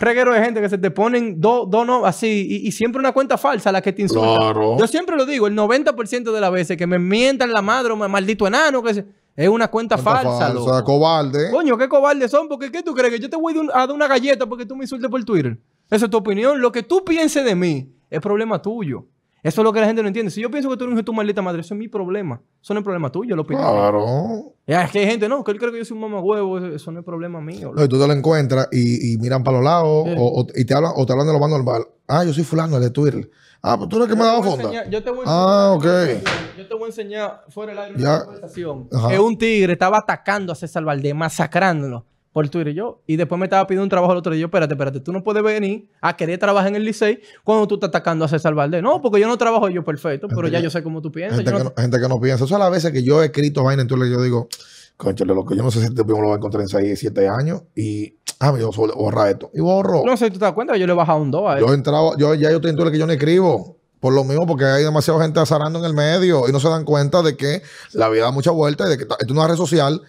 Reguero de gente que se te ponen dos dos no así y, y siempre una cuenta falsa la que te insulta. Claro. Yo siempre lo digo, el 90% de las veces que me mientan la madre o me- maldito enano, que se- es una cuenta, Cuenta falsa. falsa, loco. cobarde. Coño, qué cobardes son, porque ¿qué tú crees? Que yo te voy a dar una galleta porque tú me insultes por Twitter. Esa es tu opinión. Lo que tú pienses de mí es problema tuyo. Eso es lo que la gente no entiende. Si yo pienso que tú eres un hijo de tu maldita madre, eso es mi problema. Eso no es problema tuyo, la opinión. Claro. Es que hay gente, no, que él cree que yo soy un mamagüevo. Eso, eso no es problema mío. No, y tú te lo encuentras y, y miran para los lados Sí. o, o- y te hablan, o te hablan de lo más normal. Ah, yo soy fulano, el de Twitter. Ah, pues tú eres el que me daba fonda. enseñar- Yo te voy a Ah, enseñar- ok. Yo te voy a enseñar fuera del aire una conversación. Que un tigre estaba atacando a César Valdés, masacrándolo por Twitter. Yo, y después me estaba pidiendo un trabajo el otro día. Yo, espérate, espérate, tú no puedes venir a querer trabajar en el Licey cuando tú estás atacando a César Valdés. No, porque yo no trabajo yo perfecto, pero ya que- yo sé cómo tú piensas. Gente, yo que no- gente que no piensa. Eso a las veces que yo he escrito vaina en Twitter, yo digo, conchale, loco, yo no sé si este primo lo va a encontrar en 6, 7 años y, ah, yo a borrar esto. Y borro. no sé si tú te das cuenta que yo le he bajado un 2 a él. Yo he entrado, yo ya yo estoy en Twitter que yo no escribo. Por lo mismo, porque hay demasiada gente azarando en el medio y no se dan cuenta de que la vida da mucha vuelta y de que ta- es una red social,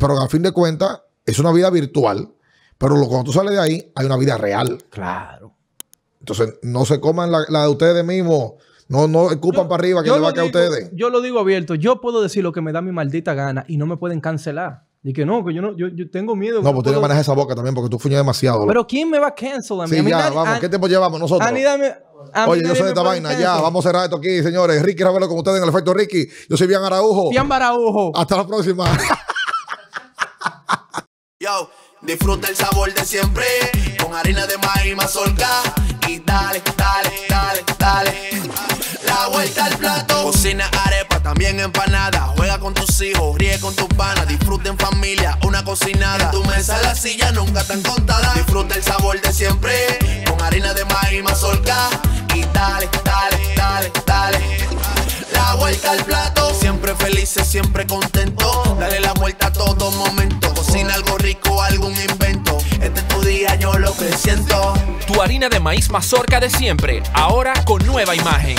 pero a fin de cuentas es una vida virtual. Pero lo- cuando tú sales de ahí, hay una vida real. Claro. Entonces, no se coman la, la de ustedes mismos. No, no escupan para arriba que Yo le va a caer a ustedes. Yo lo digo abierto. Yo puedo decir lo que me da mi maldita gana y no me pueden cancelar. Y que no, que yo no, yo, yo tengo miedo. No, pues tú no manejas esa boca también porque tú fuñes demasiado. Pero ¿quién me va a cancel a mí? sí, A mí ya, nadie- vamos. a- ¿Qué tiempo llevamos nosotros? a mí dame- a mí Oye, yo soy de esta vaina. Ya, vamos a cerrar esto aquí, señores. Ricky Ravelo con ustedes en el efecto Ricky. Yo soy Bian Araujo. Fian Baraujo. Hasta la próxima. Yo, disfruta el sabor de siempre con harina de maíz mazorca y dale, dale, dale, dale. La vuelta al plato. Cocina arepa, también empanada. Juega con tus hijos, ríe con tus panas. Disfruta en familia, una cocinada. En tu mesa la silla nunca tan contada. Disfruta el sabor de siempre con harina de maíz mazorca y dale, dale, dale, dale. La vuelta al plato, siempre felices, siempre contento. Dale la vuelta a todo momento. Cocina algo rico, algún invento. Este es tu día, yo lo que. Tu harina de maíz mazorca de siempre, ahora con nueva imagen.